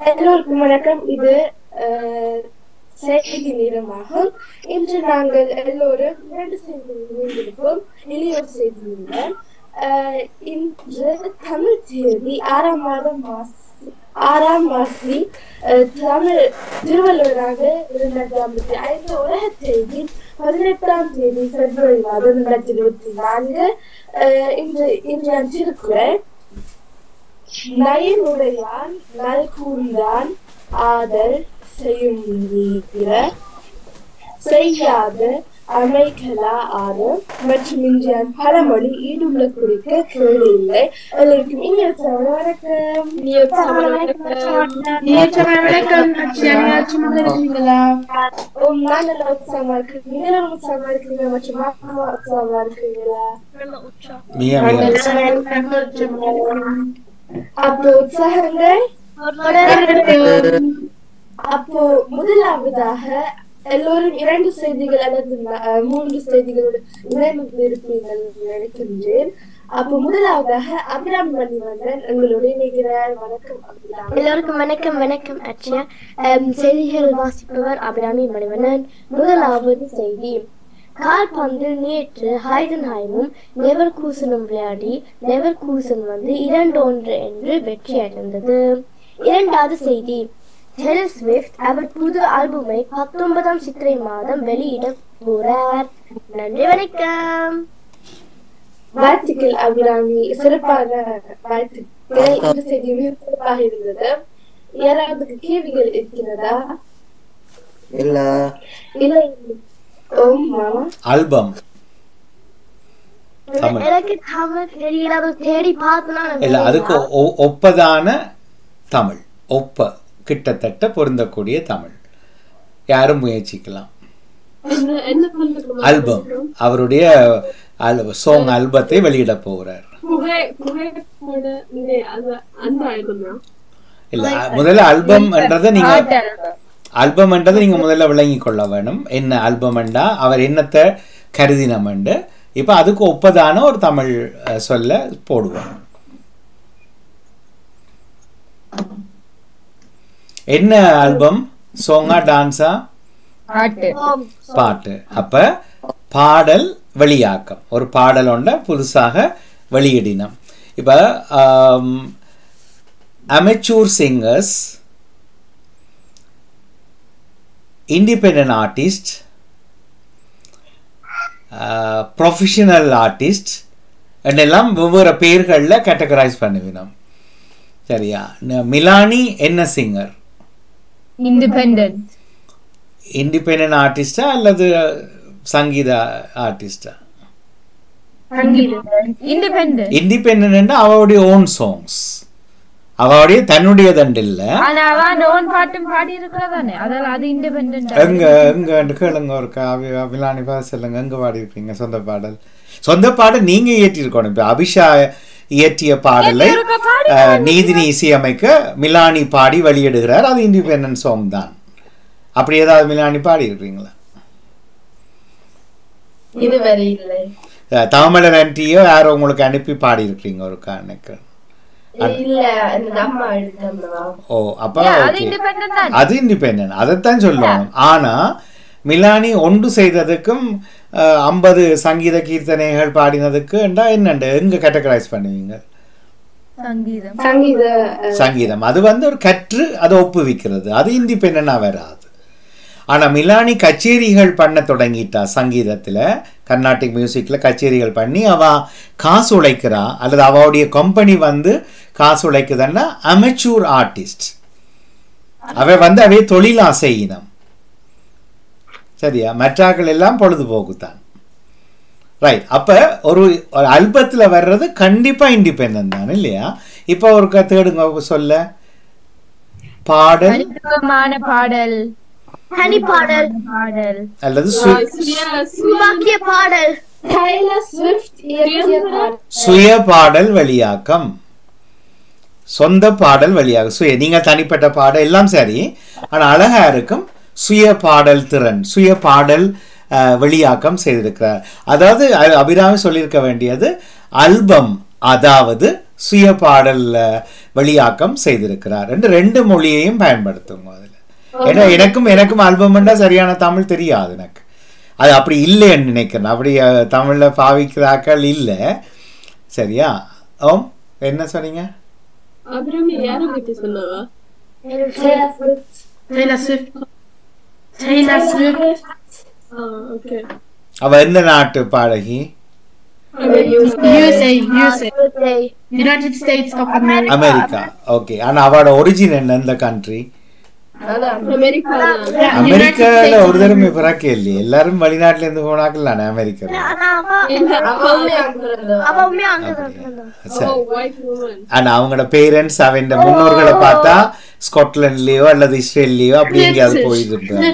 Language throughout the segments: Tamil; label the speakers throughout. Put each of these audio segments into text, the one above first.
Speaker 1: எல்லோருக்கும் வணக்கம். இது அஹ், செய்தி நேரமாகும் இன்று நாங்கள் எல்லோரும் இரண்டு செய்திகள் இணைந்திருப்போம். இளையோர் செய்தியுடன் இன்று தமிழ் தேதி ஆறாம் மாதம் மாசி ஆறாம் மாசி தமிழ் திருவள்ளுவராக இரண்டாயிரத்தி ஐம்பத்தி ஐந்து உலக தேதி பதினெட்டாம் தேதி பிப்ரவரி மாதம் இரண்டாயிரத்தி இருபத்தி நான்கு அஹ், இன்று இன்றைய திருக்குறள் நயனுடையான் நல்கூர்ந்தான் ஆதல் செய்யும் நீர செய்யாத அமைக்கலா ஆறு. மற்றும் இன்றைய பழமொழி ஈடுள்ள குறிக்க கேள்வி இல்லை எல்லோருக்கும் இனிய வணக்கம். இனிய
Speaker 2: வணக்கம். சும்மா இருக்கீங்களா
Speaker 1: ஓம் நான் நல்ல உற்சாகமா இருக்கேன் நீங்க நல்ல உற்சாகமா இருக்கீங்க மற்றும் மாமா உற்சாகமா இருக்கீங்களா
Speaker 3: மிக மிக
Speaker 1: அப்போ உற்சாகங்கள் அப்போ முதலாவதாக எல்லோரும் இரண்டு செய்திகள் அல்லது மூன்று செய்திகளோடு இணைந்து இருப்பீர்கள் நினைக்கின்றேன். அப்போ முதலாவதாக அபிராம் மணிவண்ணன் எங்களோடு இணைகிறார். வணக்கம்
Speaker 4: எல்லோருக்கும் வணக்கம் வணக்கம் அச்சயா செய்திகள் வாசிப்பவர் அபிராமி மணிவண்ணன் முதலாவது செய்தி. கால்பந்தில் நேற்று ஹைடன்ஹைமும் நெவர்கூசனும் விளையாடி நெவர்கூசன் வந்து இரண்டு ஒன்று என்று வெற்றி அடைந்தது இரண்டாவது செய்தி. டெய்லர் ஸ்விஃப்ட் அவர் புது ஆல்பமை பத்தொன்பதாம் சித்திரை மாதம் வெளியிட போறார் நன்றி வணக்கம்.
Speaker 1: வாழ்த்துக்கள் அபிராமி. சிறப்பான வாழ்த்துக்கள். இந்த செய்தி மிக சிறப்பாக இருந்தது. யாராவது கேள்விகள் இருக்கிறதா?
Speaker 5: இல்ல
Speaker 1: இல்லை.
Speaker 3: ஆல்பம் இல்ல அதுக்கு ஒப்பதான தமிழ். ஒப்ப கிட்டத்தட்ட பொருந்தக்கூடிய தமிழ். யாரும் முயற்சிக்கலாம். ஆல்பம் அவருடைய சோங் ஆல்பத்தை வெளியிட போகிறார். இல்ல முதல்ல ஆல்பம் என்றதை நீங்க ஆல்பம் என்றதை நீங்க முதல்ல விளங்கி கொள்ள வேணும். என்ன ஆல்பம் என்றா? அவர் என்னத்தை கருதினமெண்டு இப்ப அதுக்கு ஒப்பதான ஒரு தமிழ் சொல்ல போடுவோம். என்ன ஆல்பம் சோங்கா டான்ஸா? பாட்டு. அப்ப பாடல் வெளியாக்கம். ஒரு பாடல் ஒன்றை புதுசாக வெளியிடினோம். இப்ப amateur singers independent artist professional artist எல்லாம் வெவ்வேறு பெயர்களில் கேட்டகரைஸ் பண்ணுவினோம் சரியா? மிலானி என்ன சிங்கர்
Speaker 6: இண்டிபெண்டன்ட்
Speaker 3: இண்டிபெண்ட் ஆர்டிஸ்டா அல்லது சங்கீத ஆர்டிஸ்டா இண்டிபெண்ட் அவளுடைய ஓன் சாங்ஸ் அவளுடைய தன்னுடைய தண்டு இல்ல
Speaker 6: ஆனா அவன் ஓன் பாட்டும் பாடி இருக்கிறதானே அதால அது இண்டிபெண்டன்ட்
Speaker 3: எங்க எங்க கேளுங்க ஒரு காவி அபிலானி பாட சொல்லுங்க. எங்க பாடி இருப்பீங்க சொந்த பாடல். சொந்த பாடல் நீங்க இயற்றிருக்கணும் இப்ப அபிஷா இயற்றிய பாடலை அஹ், நீதினி இசையமைக்க மிலானி பாடி வெளியிடுகிறார். அது இண்டிபெண்டன்ட் சாங் தான். அப்படி ஏதாவது மிலானி பாடி இருக்கிறீங்களா
Speaker 1: இதுவரை இல்லை.
Speaker 3: தமிழர் யாரோ உங்களுக்கு அனுப்பி பாடி இருக்கிறீங்க ஒரு நினைக்கிறேன்
Speaker 1: இல்ல அந்த அம்மா எடுத்தம்மா
Speaker 3: ஓ அப்ப
Speaker 6: அது. இண்டிபெண்டன்ட் தான்?
Speaker 3: அது இண்டிபெண்டன்ட் அதைத்தான் சொல்லணும் ஆனா மிலானி ஒன்று செய்ததுக்கும் ஐம்பது சங்கீத கீர்த்தனைகள் பாடினதுக்கு என்னண்டு? எங்க கேட்டகரைஸ் பண்ணுவீங்க?
Speaker 6: சங்கீதம்.
Speaker 1: சங்கீத
Speaker 3: சங்கீதம். அது வந்து ஒரு கற்று அதை ஒப்புவிக்கிறது. அது இண்டிபெண்டா வராது. ஆனா மிலானி கச்சேரிகள் பண்ண தொடங்கிட்டா சங்கீதத்துல கர்நாடிக் மியூசிக்ல கச்சேரிகள் பண்ணி அவ காசு உழைக்கிறா அல்லது அவளுடைய கம்பெனி வந்து காசு உழைக்குதுன்னா அமெச்சூர் ஆர்டிஸ்ட் அவ வந்து அவைய தொழிலா செய்யினம் சரியா? மற்றாக்கள் எல்லாம் பொழுதுபோக்கு தான் ரைட் அப்ப ஒரு ஒரு அல்பத்துல வர்றது கண்டிப்பா இண்டிபெண்டன்ட் தான் இல்லையா? இப்போ ஒரு க- தேடுங்க சொல்ல. பாடல்.
Speaker 6: பாடல்.
Speaker 4: தனி பாடல்
Speaker 6: பாடல்.
Speaker 3: அல்லது சுய பாடல். வெளியாக்கம். சொந்த பாடல் வெளியாக சுய நீங்க தனிப்பட்ட பாடல் எல்லாம் சரி. ஆனா அழகா இருக்கும். சுய பாடல் திறன் சுய பாடல் வெளியாக்கம் செய்திருக்கிறார். அதாவது அபிராமி சொல்லியிருக்க வேண்டியது ஆல்பம் அதாவது சுய பாடல்ல வெளியாக்கம் செய்திருக்கிறார் என்று ரெண்டு மொழியையும் பயன்படுத்துங்க அதில் ஏன்னா எனக்கும் எனக்கும் ஆல்பம்னா சரியான தமிழ் தெரியாது எனக்கு. அது அப்படி இல்லைன்னு நினைக்கிறேன். அப்படி தமிழ்ல பாவிக்கிறாக்கள் இல்லை. சரியா? ஓம் என்ன சொன்னீங்க?
Speaker 2: அபிராமி யாரை பத்தி சொன்னவா
Speaker 7: Taylor Swift. Taylor Swift.
Speaker 2: ஆ ஓகே
Speaker 3: அவ எந்த நாட்டு பாடகி
Speaker 7: America.
Speaker 3: அமெரிக்கா ஓகே ஆனா அவட ஒரிஜின் என்ன இந்த கண்ட்ரி அமெரிக்கால. ஒரு தடவை பிறக்க இல்லையே. எல்லாரும் வெளிநாட்டுல இருந்து போனாக்கள் நான் அமெரிக்கா
Speaker 4: ஆனா
Speaker 3: ஆனா அவங்களோட பேரண்ட்ஸ் அவன் முன்னோர்களை பார்த்தா ஸ்காட்லாண்ட்லயோ அல்லது இஸ்ரேல்லயோ அப்படி எங்கேயாவது போயிருப்பாங்க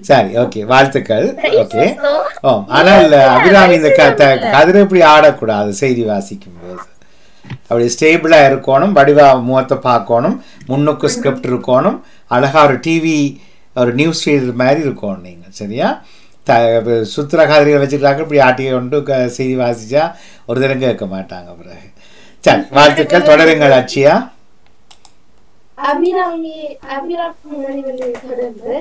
Speaker 3: சரி ஓகே. வாழ்த்துக்கள். ஓகே? ஓ ஆனால் அபிராமி இந்த க- த- கதிரை இப்படி ஆடக்கூடாது செய்தி வாசிக்கும் போது அப்படி ஸ்டேபிளா இருக்கணும் வடிவா முகத்தை பார்க்கணும் முன்னுக்கு ஸ்கிரிப்ட் இருக்கணும் அழகா ஒரு டிவி ஒரு நியூஸ் ரீடர் மாதிரி இருக்கணும் நீங்க சரியா? த சுத்திர காதிரிகளை வச்சுக்கிறாங்க இப்படி ஆட்டியை கொண்டு செய்தி வாசிச்சா ஒரு தரம் கேட்க மாட்டாங்க பிறகு. சரி வாழ்த்துக்கள் தொடருங்கள் அச்சியா
Speaker 1: அபிராமி அபிராமி மணிவண்ணை தொடர்ந்து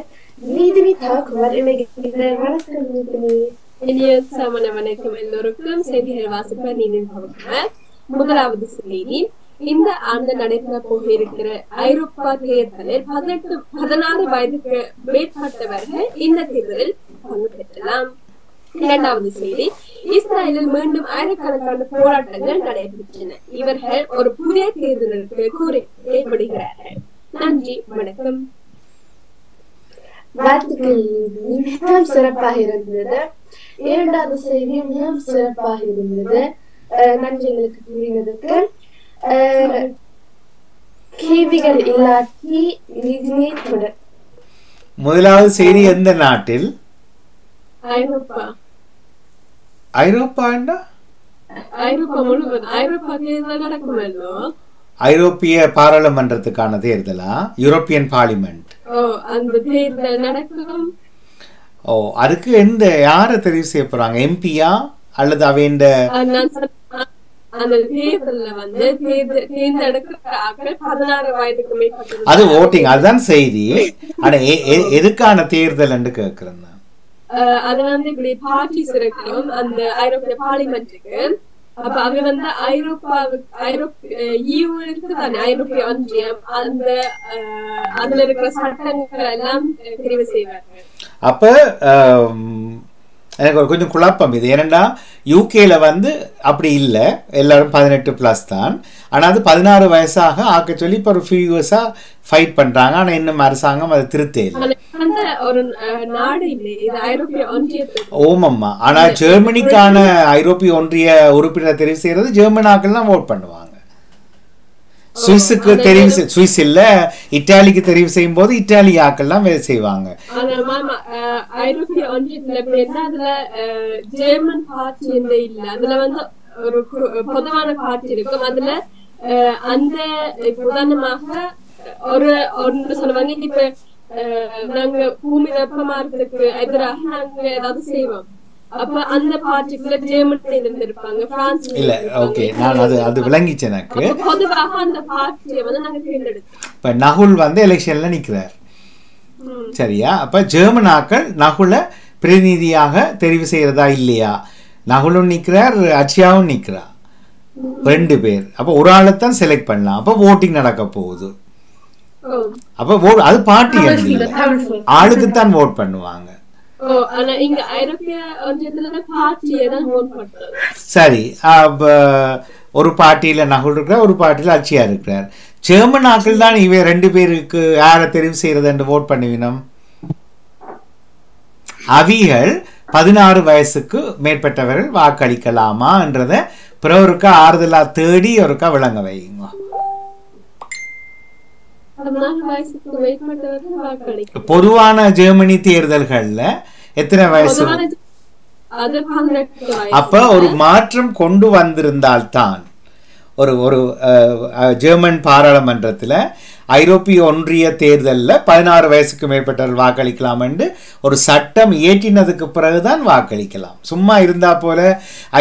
Speaker 1: நீதினி தாக்குவார் இணைகிறார் வணக்கம் நீதினி
Speaker 2: இனிய சமண வணக்கம் எல்லோருக்கும் செய்திகள் வாசிப்ப நீதின் முதலாவது செய்தி. இந்த ஆண்டு நடைபெற போக இருக்கிற ஐரோப்பா தேர்தலில் பதினெட்டு பதினாறு வயதுக்கு மேற்பட்டவர்கள் இந்த தேர்தலில் பங்கு பெற்றலாம். இரண்டாவது செய்தி. இஸ்ரேலில் மீண்டும் ஆயிரக்கணக்கான போராட்டங்கள் நடைபெற்றன. இவர்கள் ஒரு புதிய தேர்தலுக்கு கோரிக்கைப்படுகிறார்கள் நன்றி வணக்கம்.
Speaker 1: வாழ்த்துக்கள். மிகவும் சிறப்பாக இருந்தது. இரண்டாவது செய்தி மிகவும் சிறப்பாக இருந்தது. அஹ், நன்றி எங்களுக்கு கூறினதுக்கு. அஹ், கேள்விகள் இல்லாட்டி நீதினி தொடர்.
Speaker 3: முதலாவது செய்தி எந்த நாட்டில்?
Speaker 2: ஐரோப்பா.
Speaker 3: ஐரோப்பாண்டா
Speaker 2: ஐரோப்பா முழுவதும். ஐரோப்பா தேர்தல் நடக்குமல்லோ
Speaker 3: ஐரோப்பிய பாராளுமன்றத்துக்கான தேர்தலா? யூரோப்பியன் பார்லிமெண்ட்
Speaker 2: ஓ
Speaker 3: அதுக்கு எந்த யாரை தெரிவு செய்ய போறாங்க? எம்பியா அல்லது அவைண்ட அது ஓட்டிங் அதுதான் செய்தி. ஆனா எதுக்கான தேர்தல் என்று.
Speaker 2: அஹ் அது வந்து இப்படி பார்ட்டிஸ் இருக்கும் அந்த ஐரோப்பிய பார்லிமெண்ட்டுக்கு அப்ப அது வந்து ஐரோப்பாவுக்கு ஐரோப்பிய ஈயூ இருக்கு தானே ஐரோப்பிய ஒன்றியம். அந்த அதுல இருக்கிற சட்டங்கள் எல்லாம் தெரிவு செய்வார்கள்.
Speaker 3: அப்ப எனக்கு ஒரு கொஞ்சம் குழப்பம் இது. ஏனெண்டா யூகேல வந்து அப்படி இல்லை. எல்லாரும் பதினெட்டு ப்ளஸ் தான். ஆனால் அது பதினாறு வயசாக ஆக்க சொல்லி இப்போ ஒரு ஃபியூ இயர்ஸாக ஃபைட் பண்ணுறாங்க ஆனால் இன்னும் அரசாங்கம் அதை திருத்தே இல்லை. ஓமம்மா. ஆனா ஜெர்மனிக்கான ஐரோப்பிய ஒன்றிய உறுப்பினர் தெரிவு செய்யறது ஜெர்மனாக்கள் தான் ஓட் பண்ணுவாங்க. சுவிஸுக்கு தெரிவு சுவிஸ் இல்ல இட்டாலிக்கு தெரிவு செய்யும் போது இட்டாலி தான் வேலை செய்வாங்க
Speaker 2: ஐரோப்பிய ஒன்றியத்துல இப்ப என்ன அதுல ஜெர்மன் பார்ட்டி என்ற இல்ல. அதுல வந்து ஒரு பொதுவான பார்ட்டி இருக்கும். அதுல அந்த உதாரணமாக ஒரு ஒன்று சொல்லுவாங்க இப்ப நாங்க பூமி வெப்பமாறதுக்கு எதிராக நாங்க ஏதாவது செய்வோம். அப்ப அந்த ஜெர்மனில
Speaker 3: இல்ல ஓகே. நான் அது அது விளங்கிச்சு எனக்கு.
Speaker 2: அப்ப பொதுவாக அந்த பார்ட்டியை வந்து நாங்க தேர்ந்தெடுத்தோம்.
Speaker 3: இப்ப நகுல் வந்து எலெக்ஷன்ல நிக்கிறார். சரியா? அப்ப ஜெர்மன் ஆக்கள் நகுல பிரதிநிதியாக தெரிவு செய்யறதா இல்லையா? நகுலும் நிக்கிறார் அச்சியாவும் நிக்கிறா. ரெண்டு பேர். அப்ப ஒரு ஆளைத்தான் செலக்ட் பண்ணலாம். அப்ப ஓட்டிங் நடக்க போகுது. அப்ப அது பார்ட்டி இல்லை
Speaker 7: Powerful.
Speaker 3: ஆளுக்கு தான் ஓட் பண்ணுவாங்க.
Speaker 2: தான்
Speaker 3: சரி ஒரு பார்ட்டியில நகுல் இருக்கிறார் ஒரு பார்ட்டியில அச்சியா இருக்கிறார். ஜெர்மன் ஆக்கள் தான் இவ ரெண்டு பேருக்கு யாரை தெரிவு செய்யறது என்று ஓட் பண்ணுவினோம் அவிகள் பதினாறு வயசுக்கு மேற்பட்டவர்கள் வாக்களிக்கலாமா என்றதை பிறவருக்கா ஆறுதலா தேடி ஒருக்கா விளங்க வைங்க பொதுவான ஜெர்மனி தேர்தல்கள்ல எத்தனை வயசு? அப்ப ஒரு மாற்றம் கொண்டு வந்திருந்தால்தான். ஒரு ஒரு ஜெர்மன் பாராளுமன்றத்தில் ஐரோப்பிய ஒன்றிய தேர்தலில் பதினாறு வயசுக்கு மேற்பட்டவர்கள் வாக்களிக்கலாம் என்று ஒரு சட்டம் இயற்றினதுக்கு பிறகுதான் வாக்களிக்கலாம். சும்மா இருந்தா போல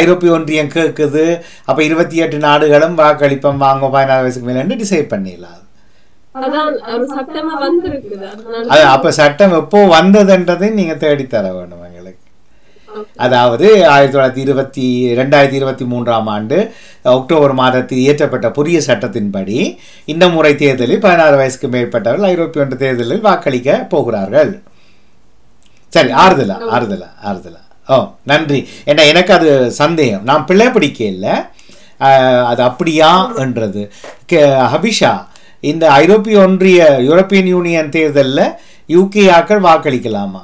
Speaker 3: ஐரோப்பிய ஒன்றியம் கேட்குது அப்போ இருபத்தி எட்டு நாடுகளும் வாக்களிப்போம் வாங்க பதினாறு வயசுக்கு மேலே டிசைட் பண்ணிடலாம். அது அப்போ சட்டம் எப்போ வந்ததுன்றதை நீங்கள் தேடித்தர வேணும் எங்களுக்கு. அதாவது ஆயிரத்தி தொள்ளாயிரத்தி இருபத்தி ரெண்டாயிரத்தி இருபத்தி மூன்றாம் ஆண்டு அக்டோபர் மாதத்தில் இயற்றப்பட்ட புதிய சட்டத்தின்படி இந்த முறை தேர்தலில் பதினாறு வயசுக்கு மேற்பட்டவர்கள் ஐரோப்பிய ஒன்றிய தேர்தலில் வாக்களிக்க போகிறார்கள். சரி ஆறுதலா ஆறுதலா ஆறுதலா. ஓ நன்றி. ஏன்னா எனக்கு அது சந்தேகம். நான் பிள்ளை பிடிக்க இல்லை அது அப்படியா என்றது. கே- ஹபிஷா இந்த ஐரோப்பிய ஒன்றிய யூரோப்பியன் யூனியன் தேர்தலில் யூகே ஆக்கள் வாக்களிக்கலாமா?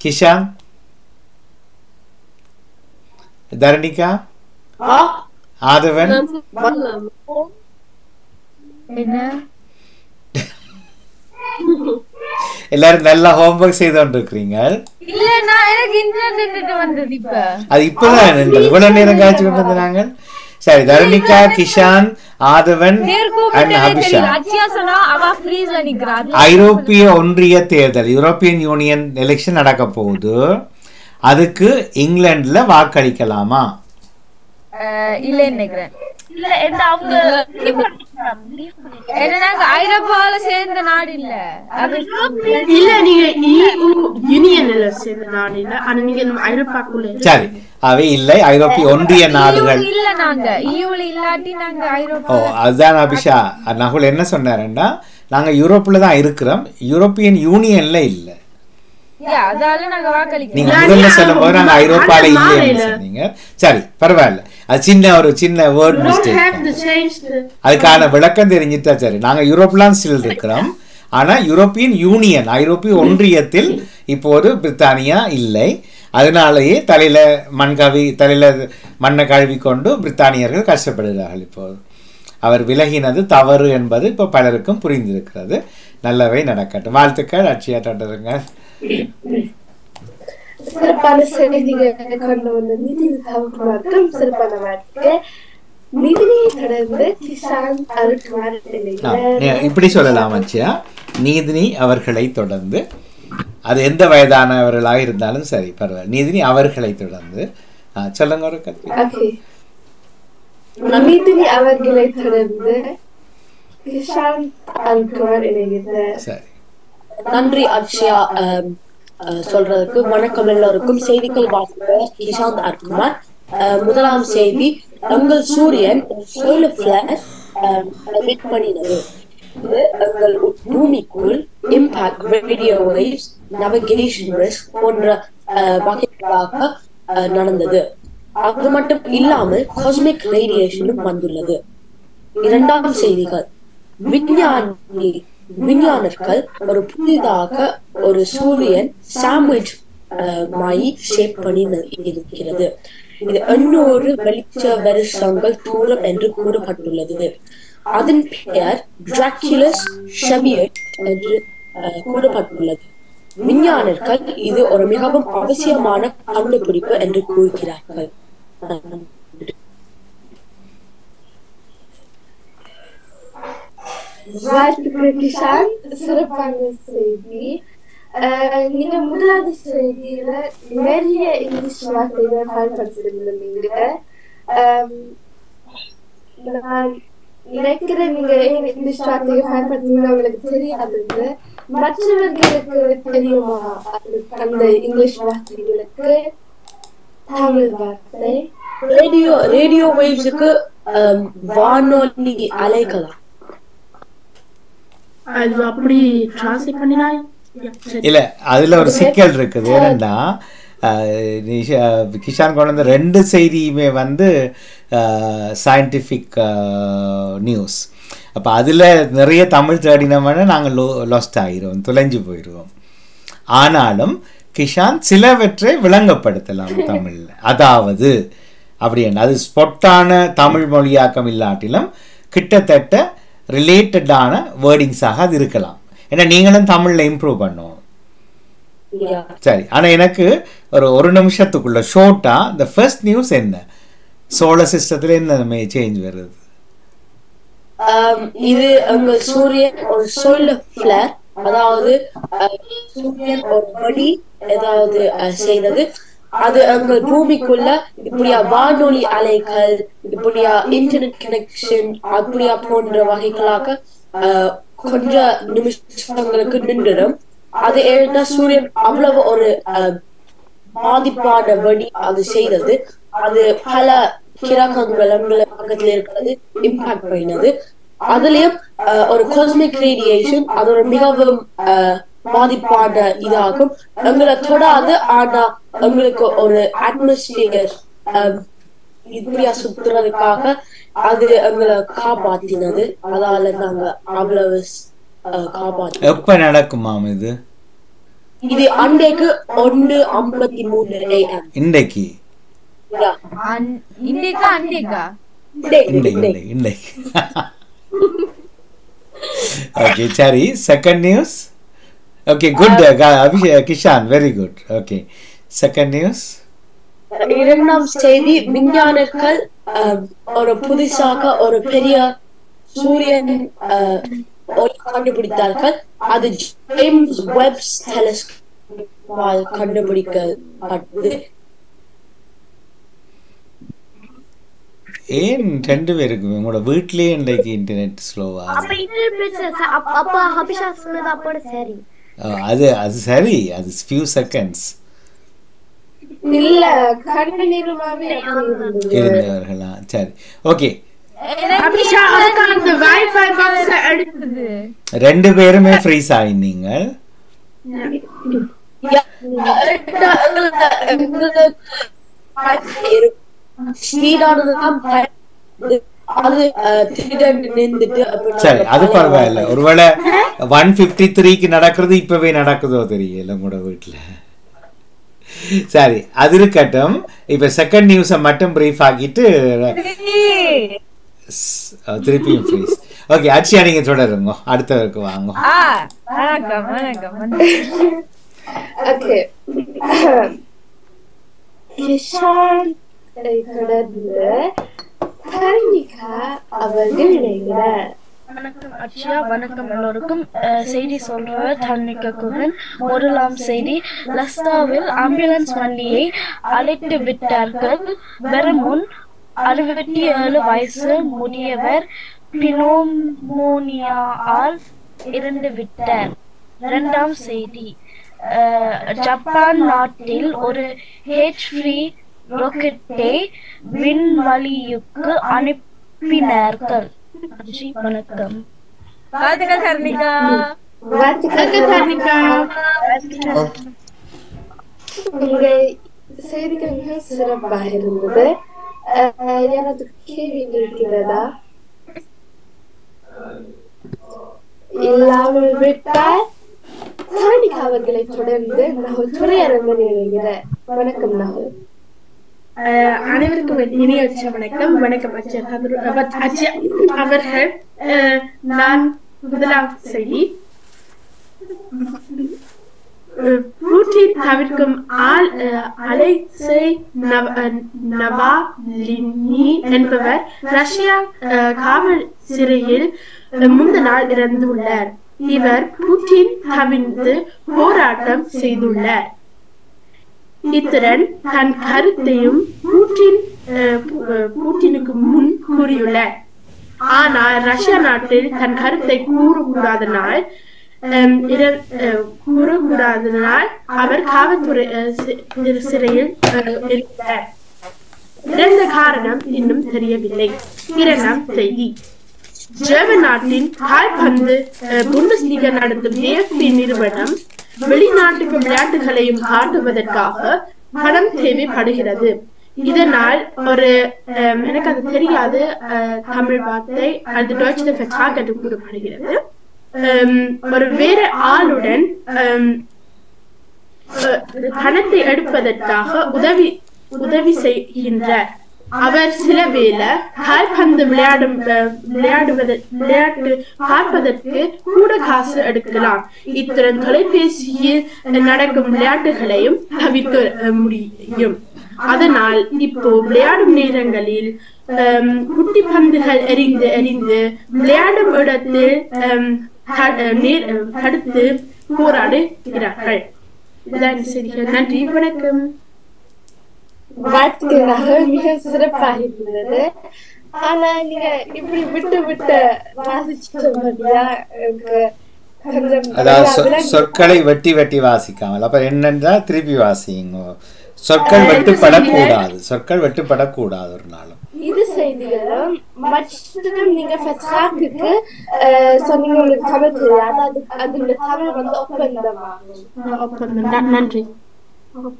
Speaker 3: கிஷான் தரணிகா. ஆதவன்? எல்லாரும் நல்லா ஹோம்ஒர்க் செய்து கொண்டிருக்கிறீங்க அது இப்பதான் இவ்வளவு நேரம் காய்ச்சி கொண்டு வந்தாங்க சரி தரணிகா கிஷான் ஆதவன் அண்ட் அபிஷா. ஐரோப்பிய ஒன்றிய தேர்தல் யூரோப்பியன் யூனியன் எலெக்ஷன் நடக்க போகுது. அதுக்கு இங்கிலாந்துல வாக்களிக்கலாமா?
Speaker 6: இல்லைன்னு நினைக்கிறேன். இல்ல என்ன அவங்க என்ன நாங்க ஐரோப்பாவில சேர்ந்த நாடு இல்ல. அது
Speaker 7: இல்ல. நீங்க EU யூனியன்ல சேர்ந்த நாடு இல்ல. ஆனா நீங்க நம்ம ஐரோப்பாக்குள்ள
Speaker 3: சரி. அவை இல்லை. ஐரோப்பிய ஒன்றிய நாடுகள்.
Speaker 6: EU இல்ல நாங்க. ஈயூல இல்லாட்டி நாங்க
Speaker 3: ஓ
Speaker 6: ஐரோப்பா
Speaker 3: அதுதான் அபிஷா. நகுல் என்ன சொன்னாருன்னா நாங்க யூரோப்ல தான் இருக்கிறோம். யூரோப்பியன் யூனியன்ல இல்லை.
Speaker 6: நீங்க
Speaker 3: முதல்ல சொல்லும் போது நாங்க ஐரோப்பால இல்லைன்னு சொன்னீங்க. சரி பரவாயில்ல. அது சின்ன ஒரு சின்ன வேர்ட் மிஸ்டேக் அதுக்கான விளக்கம் தெரிஞ்சிட்டா சரி. நாங்க யூரோப்லாம் ஸ்டில் இருக்கிறோம். ஆனா யூரோப்பியன் யூனியன் ஐரோப்பிய ஒன்றியத்தில் இப்போது பிரித்தானியா இல்லை. அதனாலேயே தலையில மண் கவி தலையில மண்ணை கழுவி கொண்டு பிரித்தானியர்கள் கஷ்டப்படுகிறார்கள் இப்போது அவர் விலகினது தவறு என்பது இப்போ பலருக்கும் புரிந்திருக்கிறது. நல்லவை நடக்கட்டும். வாழ்த்துக்கள் அட்சியா தொடருங்க
Speaker 1: சிறப்பான செய்திகளை கொண்டு வந்த நிதி தவக்குமாருக்கும் சிறப்பான வாழ்க்கை நிதியை தொடர்ந்து கிஷான்
Speaker 3: நீ- இப்படி சொல்லலாம் அச்சியா நீதினி அவர்களை தொடர்ந்து அது எந்த வயதானவர்களாக இருந்தாலும் சரி பரவாயில்ல. நீதினி அவர்களை தொடர்ந்து சொல்லுங்க ஒரு
Speaker 1: ஓகே. நிதினி அவர்களை தொடர்ந்து கிஷான் அருட்குமார் இணைகிறார்.
Speaker 3: சரி.
Speaker 8: நன்றி அக்ஷயா சொல்றதுக்கு வணக்கம் எல்லோருக்கும். செய்திகள் வாசிப்பவர் நிஷாந்த் அர்குமார் முதலாம் செய்தி உங்கள் சூரியன் சோலர் பிளாட் எமிட் பண்ணினது. இது எங்கள் பூமிக்குள் impact radio waves navigation risk போன்ற வகைகளாக நடந்தது. அது மட்டும் இல்லாமல் காஸ்மிக் ரேடியேஷனும் வந்துள்ளது. இரண்டாம் செய்திகள் விஞ்ஞானி விஞ்ஞானர்கள் ஒரு புதிதாக ஒரு சூரியன் சாண்ட்விச் மாயி ஷேப் பண்ணி இருக்கிறது. இது எண்ணூறு வெளிச்ச வருஷங்கள் தூரம் என்று கூறப்பட்டுள்ளது. அதன் பெயர் டிராக்யுலஸ் ஷபியட் என்று கூறப்பட்டுள்ளது. விஞ்ஞானர்கள் இது ஒரு மிகவும் அவசியமான கண்டுபிடிப்பு என்று கூறுகிறார்கள். நன்றி.
Speaker 1: வாழ்த்துக்கள் கிஷான் சிறப்பான செய்தி நீங்க முதலாவது செய்தியில நிறைய இங்கிலீஷ் வார்த்தைகள் பயன்படுத்திருந்தீங்க நான் நினைக்கிறேன் நீங்க ஏன் இங்கிலீஷ் வார்த்தையை பயன்படுத்தினா உங்களுக்கு தெரியாது மற்றவர்களுக்கு தெரியுமா அந்த இங்கிலீஷ் வார்த்தைகளுக்கு தமிழ் வார்த்தை
Speaker 8: ரேடியோ ரேடியோ வேவ்ஸுக்கு வானொலி அலைகளா
Speaker 7: அது அப்படி டிரான்ஸ்லேட் பண்ணினா.
Speaker 3: இல்ல அதுல ஒரு சிக்கல் இருக்குது. ஏன்னா நிஷா கிஷான் கொண்டு வந்த ரெண்டு செய்தியுமே வந்து சயின்டிஃபிக் நியூஸ் அப்போ அதில் நிறைய தமிழ் தேடினோம்னா நாங்கள் லோ லாஸ்ட் ஆகிருவோம் தொலைஞ்சு போயிடுவோம் ஆனாலும் கிஷான் சிலவற்றை விளங்கப்படுத்தலாம் தமிழில். அதாவது அப்படி என்ன அது ஸ்பொட்டான தமிழ் மொழியாக்கம் இல்லாட்டிலும் கிட்டத்தட்ட ரிலேட்டடான வேர்டிங்ஸாக அது இருக்கலாம். ஏன்னா நீங்களும் தமிழில் இம்ப்ரூவ்
Speaker 8: Yeah.
Speaker 3: சரி ஆனா எனக்கு ஒரு ஒரு நிமிஷத்துக்குள்ள ஷோர்ட்டா இந்த ஃபர்ஸ்ட் நியூஸ் என்ன? சோலார் சிஸ்டத்துல என்ன சேஞ்ச் வருது?
Speaker 8: ஆம், இது அங்க சூரியன் ஒரு சோலார் ஃபிளேர் அதாவது சூரியன் ஒரு படி ஏதாவது செய்தது. அது அங்க பூமிக்குள்ள இப்படியா வானொலி அலைகள் இப்படியா இன்டர்நெட் கனெக்ஷன் அப்படியா போன்ற வகைகளாக அஹ், கொஞ்ச நிமிஷங்களுக்கு நின்றுடும். அது ஏன்னா சூரியன் அவ்வளவு ஒரு அஹ், பாதிப்பான வழி அது செய்தது. அது பல கிரகங்கள் பக்கத்துல இருக்கிறது இம்பாக்ட் பண்ணினது. அதுலயும் ஒரு காஸ்மிக் ரேடியேஷன் அது ஒரு மிகவும் ஆஹ் பாதிப்பான இதாகும். எங்களை தொடாது. ஆனா எங்களுக்கு ஒரு அட்மாஸ்பியர் இப்படியா சுத்துறதுக்காக அது எங்களை காப்பாத்தினது. அதால நாங்க அவ்வளவு அஹ், காப்பாத்தி
Speaker 3: எப்ப நடக்குமாம் இது?
Speaker 8: இது அன்றைக்கு ஒன்று ஐம்பத்தி மூணு
Speaker 3: இன்றைக்கு?
Speaker 6: இன்றைக்கா அன்றைக்கா?
Speaker 3: இன்றைக்கு ஓகே சரி. Second news okay good Abhishek Kishan very good okay second news
Speaker 8: இரண்டாம் செய்தி விஞ்ஞானிகள் அஹ், ஒரு புதுசாக ஒரு பெரிய சூரியன் ஒளி கண்டுபிடித்தார்கள். அது ஜேம்ஸ் வெப்ஸ் டெலிஸ்கோப்பால் கண்டுபிடிக்கப்பட்டது.
Speaker 3: ஏன் ரெண்டு பேருக்கு உங்களோட வீட்லயே இன்றைக்கு இன்டர்நெட் ஸ்லோவா
Speaker 4: அப்ப இன்னொரு பிரச்சனை அப்ப- அபிஷா சொன்னது அப்போட சரி.
Speaker 3: அது அது சரி. அது ஃபியூ செகண்ட்ஸ் இருந்தவர்களா? சரி. ஓகே ரெண்டு பேருமே ஃப்ரீஸ் ஆயினீங்க. சரி
Speaker 8: நாங்க
Speaker 3: அது பரவாயில்ல. ஒருவேளை ஒன் ஃபிஃப்டி த்ரீக்கு நடக்கிறது இப்பவே நடக்குதோ தெரியல உங்களோட வீட்டில் சரி அது இருக்கட்டும். இப்ப செகண்ட் நியூஸை மட்டும் பிரீஃப் ஆக்கிட்டு திருப்பியும் ஃப்ரீஸ் ஓகே அர்ச்சியா நீங்க தொடருங்க. அடுத்தவருக்கு வாங்க.
Speaker 1: ஓகே கிஷான் கடந்து தர்ணிகா அவர்கள் இணைகிறார்
Speaker 9: வணக்கம் அக்ஷயா வணக்கம் எல்லோருக்கும். செய்தி சொல்றவர் தன்மிக்க குகன். முதலாம் செய்தி லஸ்தாவில் ஆம்புலன்ஸ் வண்டியை அழைத்து விட்டார்கள். வெறுமுன் அறுபத்தி ஏழு வயசு முதியவர் பினோமோனியாவால் இறந்து விட்டார். இரண்டாம் செய்தி ஜப்பான் நாட்டில் ஒரு ஹெச் ஃப்ரீ ராக்கெட்டை விண்வெளிக்கு அனுப்பினார்கள். நன்றி வணக்கம்.
Speaker 6: வாழ்த்துக்கள் கர்ணிகா
Speaker 1: உங்க செய்திகள் மிக சிறப்பாக இருந்தது. அஹ், எனது கேள்வி இருக்கிறதா? இல்லாமல் விட்டால் தானிகா அவர்களை தொடர்ந்து நகுல் துறையரங்கன் இணைகிறார் வணக்கம் நகுல்.
Speaker 7: அஹ் அனைவருக்கும் இனிய வச்ச வணக்கம். வணக்கம் அச்சா அவர்கள். நான் முதலாவது செய்தி. பூட்டி தவிர்க்கும் ஆள் அலெக்சை நவ- அஹ், நவாலினி என்பவர் ரஷ்யா காவல் சிறையில் முந்த நாள் இறந்துள்ளார். இவர் புட்டின் தவிர்த்து போராட்டம் செய்துள்ளார். இத்துடன் தன் கருத்தையும் பூட்டின் பூட்டினுக்கு முன் கூறியுள்ளார் ஆனால் ரஷ்யா நாட்டில் தன் கருத்தை கூறக்கூடாதனால் கூறக்கூடாதனால் அவர் காவல்துறை சிறையில் இருக்கிறார் இறந்த காரணம் இன்னும் தெரியவில்லை. இரண்டாம் செய்தி. ஜெர்மன் நாட்டின் கால்பந்து அஹ், புண்டஸ்லீகா நடத்தும் டிஎஃப்பி நிறுவனம் வெளிநாட்டு விளையாட்டுகளையும் காட்டுவதற்காக பணம் தேவைப்படுகிறது. இதனால் ஒரு எனக்கு அது தெரியாது. தமிழ் வார்த்தை அது என்று கூறப்படுகிறது. ஒரு வேற ஆளுடன் பணத்தை எடுப்பதற்காக உதவி உதவி செய்கின்றார் அவர் சில வேளை கால்பந்து விளையாடும் விளையாடுவது விளையாட்டு பார்ப்பதற்கு கூட காசு எடுக்கலாம் இத்தனை தொலைபேசியில் நடக்கும் விளையாட்டுகளையும் தவிர்க்க முடியும் அதனால் இப்போ விளையாடும் நேரங்களில் குட்டி பந்துகள் எறிந்து எறிந்து விளையாடும் இடத்தில் தடுத்து போராடுகிறார்கள் நன்றி வணக்கம்
Speaker 1: மிக சிறப்பாக இருந்தது ஆனா நீங்க இப்படி விட்டு விட்டு வாசிச்சபடியா எனக்கு
Speaker 3: அதாவது சொற்களை வெட்டி வெட்டி வாசிக்காமல். அப்ப என்னன்றா திருப்பி வாசிங்க சொற்கள் வெட்டுப்படக்கூடாது. சொற்கள் வெட்டுப்படக்கூடாது ஒரு நாளும்.
Speaker 1: இது செய்திகளும் மற்றும் நீங்க ஃபெட்ராக்கு சொன்னீங்க. உங்களுக்கு தமிழ் தெரியாது. அது அதோட தமிழ் வந்து ஒப்பந்தமாகும்
Speaker 7: ஒப்பந்தம். நன்றி. அஹ்,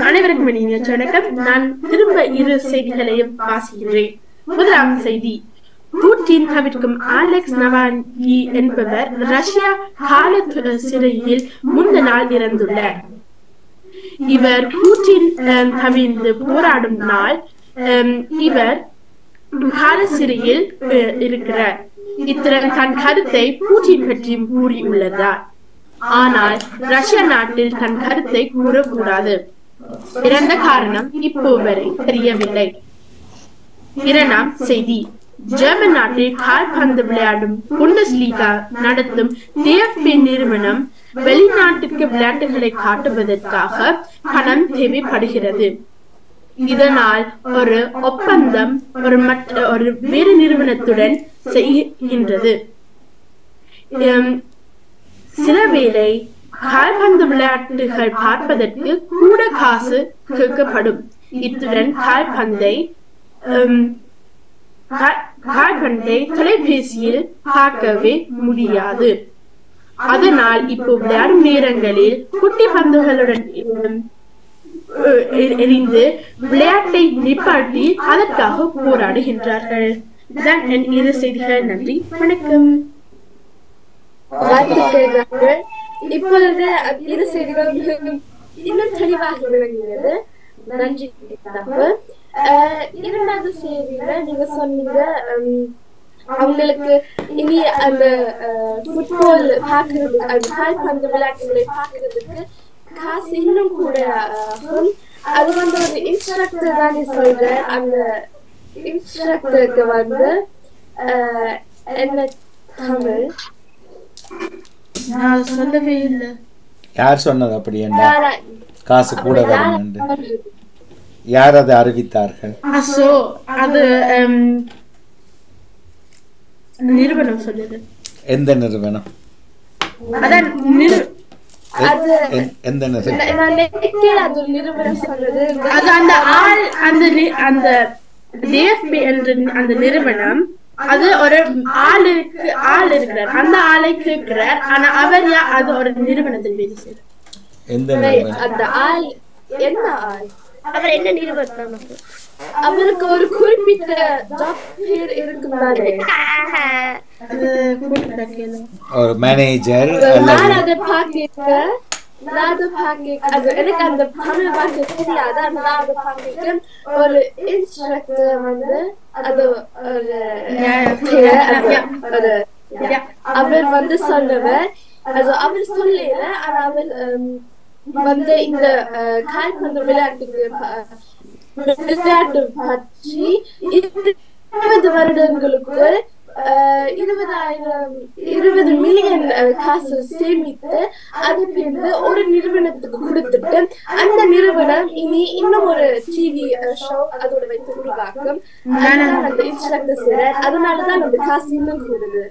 Speaker 7: அனைவருக்கும் இனிய வணக்கம். நான் திரும்ப இரு செய்திகளையும் வாசிக்கிறேன் முதலாம் செய்தி. புட்டின் தவிர்க்கும் அலெக்ஸ் நவால்னி என்பவர் ரஷ்யா கால சிறையில் முந்த நாள் இறந்துள்ளார். இவர் புட்டின் அஹ், போராடும் நாள் இவர் கால சிறையில் இருக்கிறார். இத்தனை தன் கருத்தை பூட்டின் பற்றி கூறியுள்ளதார் ஆனால் ரஷ்ய நாட்டில் தன் கருத்தை கூறக்கூடாது. இறந்த காரணம் இப்போ வரை தெரியவில்லை. இரண்டாம் செய்தி. ஜெர்மன் நாட்டில் கால்பந்து விளையாடும் புண்டஸ்லீகா நடத்தும் டிஎஃப்பி நிறுவனம் வெளிநாட்டுக்கு விளையாட்டுகளை காட்டுவதற்காக பணம் தேவைப்படுகிறது. இதனால் ஒரு ஒப்பந்தம் ஒரு மற்ற ஒரு வேறு நிறுவனத்துடன் செய்கின்றது. எம், சில வேளை கால்பந்து விளையாட்டுகள் பார்ப்பதற்கு கூட காசு கேட்கப்படும். இத்துடன் கால்பந்தை கால்பந்தை தொலைபேசியில் பார்க்கவே முடியாது. அதனால் இப்போ விளையாடும் நேரங்களில் குட்டி பந்துகளுடன் எரிந்து விளையாட்டை நிப்பாட்டி அதற்காக போராடுகின்றார்கள். இதுதான் என் இரு செய்திகள். நன்றி. வணக்கம்.
Speaker 1: வாழ்த்துக்கள் இப்பொழுது இரு செய்திகள் இன்னும் தெளிவாக விளங்குகிறது. நன்றி இரண்டாவது செய்தியில நீங்க சொன்னீங்க அவங்களுக்கு இனி அந்த ஃபுட்பால் பாக்குறது அந்த கால்பந்து விளையாட்டுகளை பாக்குறதுக்கு காசு இன்னும் கூட ஆகும். அது வந்து ஒரு இன்ஸ்ட்ரக்டர் தானே சொல்றேன் அந்த இன்ஸ்ட்ரக்டருக்கு வந்து என்ன தமிழ்.
Speaker 7: நான் சொல்லவே இல்லை.
Speaker 3: யார் சொன்னது அப்படி என்ன? காசு கூட வரும் யார்? அதை அறிவித்தார்கள்?
Speaker 7: சோ அது நிறுவனம் சொல்லுது
Speaker 3: எந்த நிறுவனம்?
Speaker 7: அதான் நிறு
Speaker 3: எந்த நிறுவனம்?
Speaker 7: அந்த அந்த நி- அந்த டிஎஃபி என்ற அந்த நிறுவனம் அது ஒரு ஆளுக்கு ஆள் இருக்கிறார். அந்த ஆளை கேட்கிறார். ஆனா அவர் யா- அது ஒரு நிறுவனத்தில் வேலை செய்யறார்
Speaker 3: எந்த
Speaker 1: அந்த ஆள் என்ன ஆள்?
Speaker 4: அவர் என்ன நிறுவனம்?
Speaker 1: அவருக்கு ஒரு குறிப்பிட்ட ஜாப் பேர் இருக்கும்.
Speaker 3: ஒரு மேனேஜர்
Speaker 1: நான் அதை பார்க்க அந்த தமிழ் வார்த்தை தெரியாது ஆனா நான் அதை பார்க்க ஒரு இன்ஸ்ட்ரக்டர் வந்து அது ஒரு ஒரு. அவர் வந்து சொன்னவர் அது அவர் சொல்லல ஆனா அவர் வந்து இந்த கால்பந்து விளையாட்டுக்கு விளையாட்டு பற்றி இருபது வருடங்களுக்கு இருபதாயிரம் இருபது மில்லியன் காசு சேமித்து அதுலேருந்து ஒரு நிறுவனத்துக்கு கொடுத்துட்டு அந்த நிறுவனம் இனி இன்னும் ஒரு டிவி ஷோ அதோட வைத்து உருவாக்கும் அந்த இன்ஸ்ட்ரக்டர் அதனாலதான் அந்த காசு இன்னும் கூடுது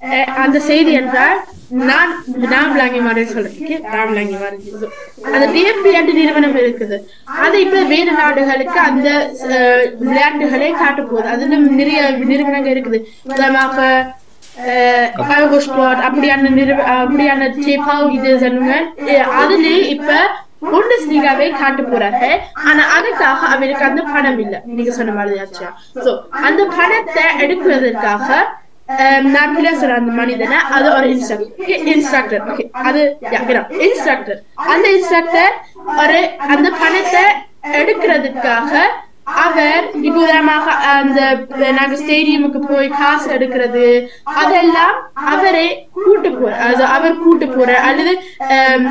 Speaker 7: Eh, அந்த செய்தி என்றால் நான் நான் விளங்கி மாதிரி சொல்றதுக்கு நான் விளங்கி மாதிரி அந்த டிஎஃபி என்ற நிறுவனம் இருக்குது. அது இப்ப வேறு நாடுகளுக்கு அந்த eh, விளையாட்டுகளை காட்ட போகுது அதுல நிறைய நிறுவனங்கள் இருக்குது. உதாரணமாக eh, அப்படியான நிறுவ அப்படியான சேஃபாவ் இது சொல்லுங்க. அஹ், அதுல இப்ப புண்டஸ்லீகாவை காட்ட போறாங்க ஆனா அதுக்காக அவருக்கு அந்த பணம் இல்லை. நீங்க சொன்ன மாதிரி ஆச்சா. சோ அந்த பணத்தை எடுக்கிறதுக்காக நான் பேசுற அந்த மனிதனை அது ஒரு இன்ஸ்ட்ரக்டர் இன்ஸ்ட்ரக்டர் ஓகே அது இன்ஸ்ட்ரக்டர் அந்த இன்ஸ்ட்ரக்டர் ஒரு அந்த பணத்தை எடுக்கிறதுக்காக அவர் விபுதரமாக அந்த நாங்க ஸ்டேடியமுக்கு போய் காசு எடுக்கிறது அதெல்லாம் அவரே கூட்டு போற அது அவர் கூட்டு போற அல்லது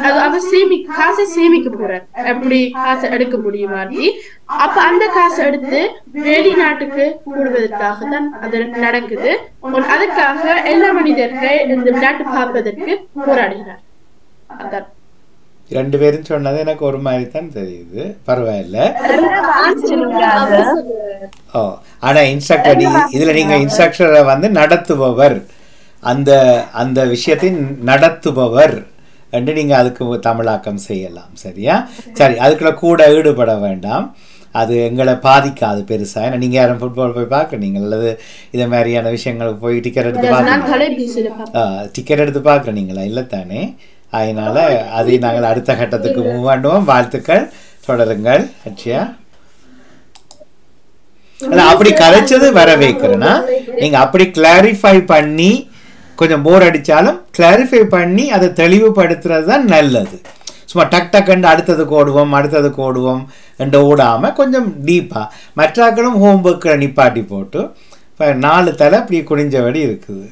Speaker 7: அது அவர் சேமி காசை சேமிக்க போறார். அப்படி காசை எடுக்க முடியும் மாதிரி அப்ப அந்த காசை எடுத்து வெளிநாட்டுக்கு கூடுவதற்காக தான் அது நடக்குது. அதுக்காக எல்லா மனிதர்கள் இந்த விளையாட்டு பார்ப்பதற்கு போராடுகிறார். அதான்.
Speaker 3: ரெண்டு பேரும் சொன்னது எனக்கு ஒரு மாதிரி தான் தெரியுது. பரவாயில்ல. ஓ ஆனா இன்ஸ்ட்ரக்டர் இதுல நீங்க இன்ஸ்ட்ரக்டரை வந்து நடத்துபவர். அந்த அந்த விஷயத்தை நடத்துபவர் என்று நீங்க அதுக்கு தமிழாக்கம் செய்யலாம் சரியா? சரி அதுக்குள்ள கூட ஈடுபட வேண்டாம். அது எங்களை பாதிக்காது பெருசா. ஏன்னா நீங்க யாரும் ஃபுட்பால் போய் பார்க்குறீங்க அல்லது இதை மாதிரியான விஷயங்களுக்கு போய் டிக்கெட் எடுத்து பார்க்க டிக்கெட் எடுத்து பார்க்குறீங்களா? இல்லை தானே. அதனால அதை நாங்கள் அடுத்த கட்டத்துக்கு மூவ் பண்ணுவோம் வாழ்த்துக்கள். தொடருங்கள் இல்ல அப்படி கதைச்சது வர வைக்கிறேன்னா நீங்க அப்படி கிளாரிஃபை பண்ணி கொஞ்சம் போர் அடிச்சாலும் கிளாரிஃபை பண்ணி அதை தெளிவுபடுத்துறது தான் நல்லது. சும்மா டக் டக்குன்னு அடுத்ததுக்கு ஓடுவோம் அடுத்ததுக்கு ஓடுவோம் என்று ஓடாம கொஞ்சம் டீப்பா மற்றாக்களும் ஹோம்ஒர்க்கை நிப்பாட்டி போட்டு இப்போ நாலு தலை அப்படி குனிஞ்சபடி இருக்குது.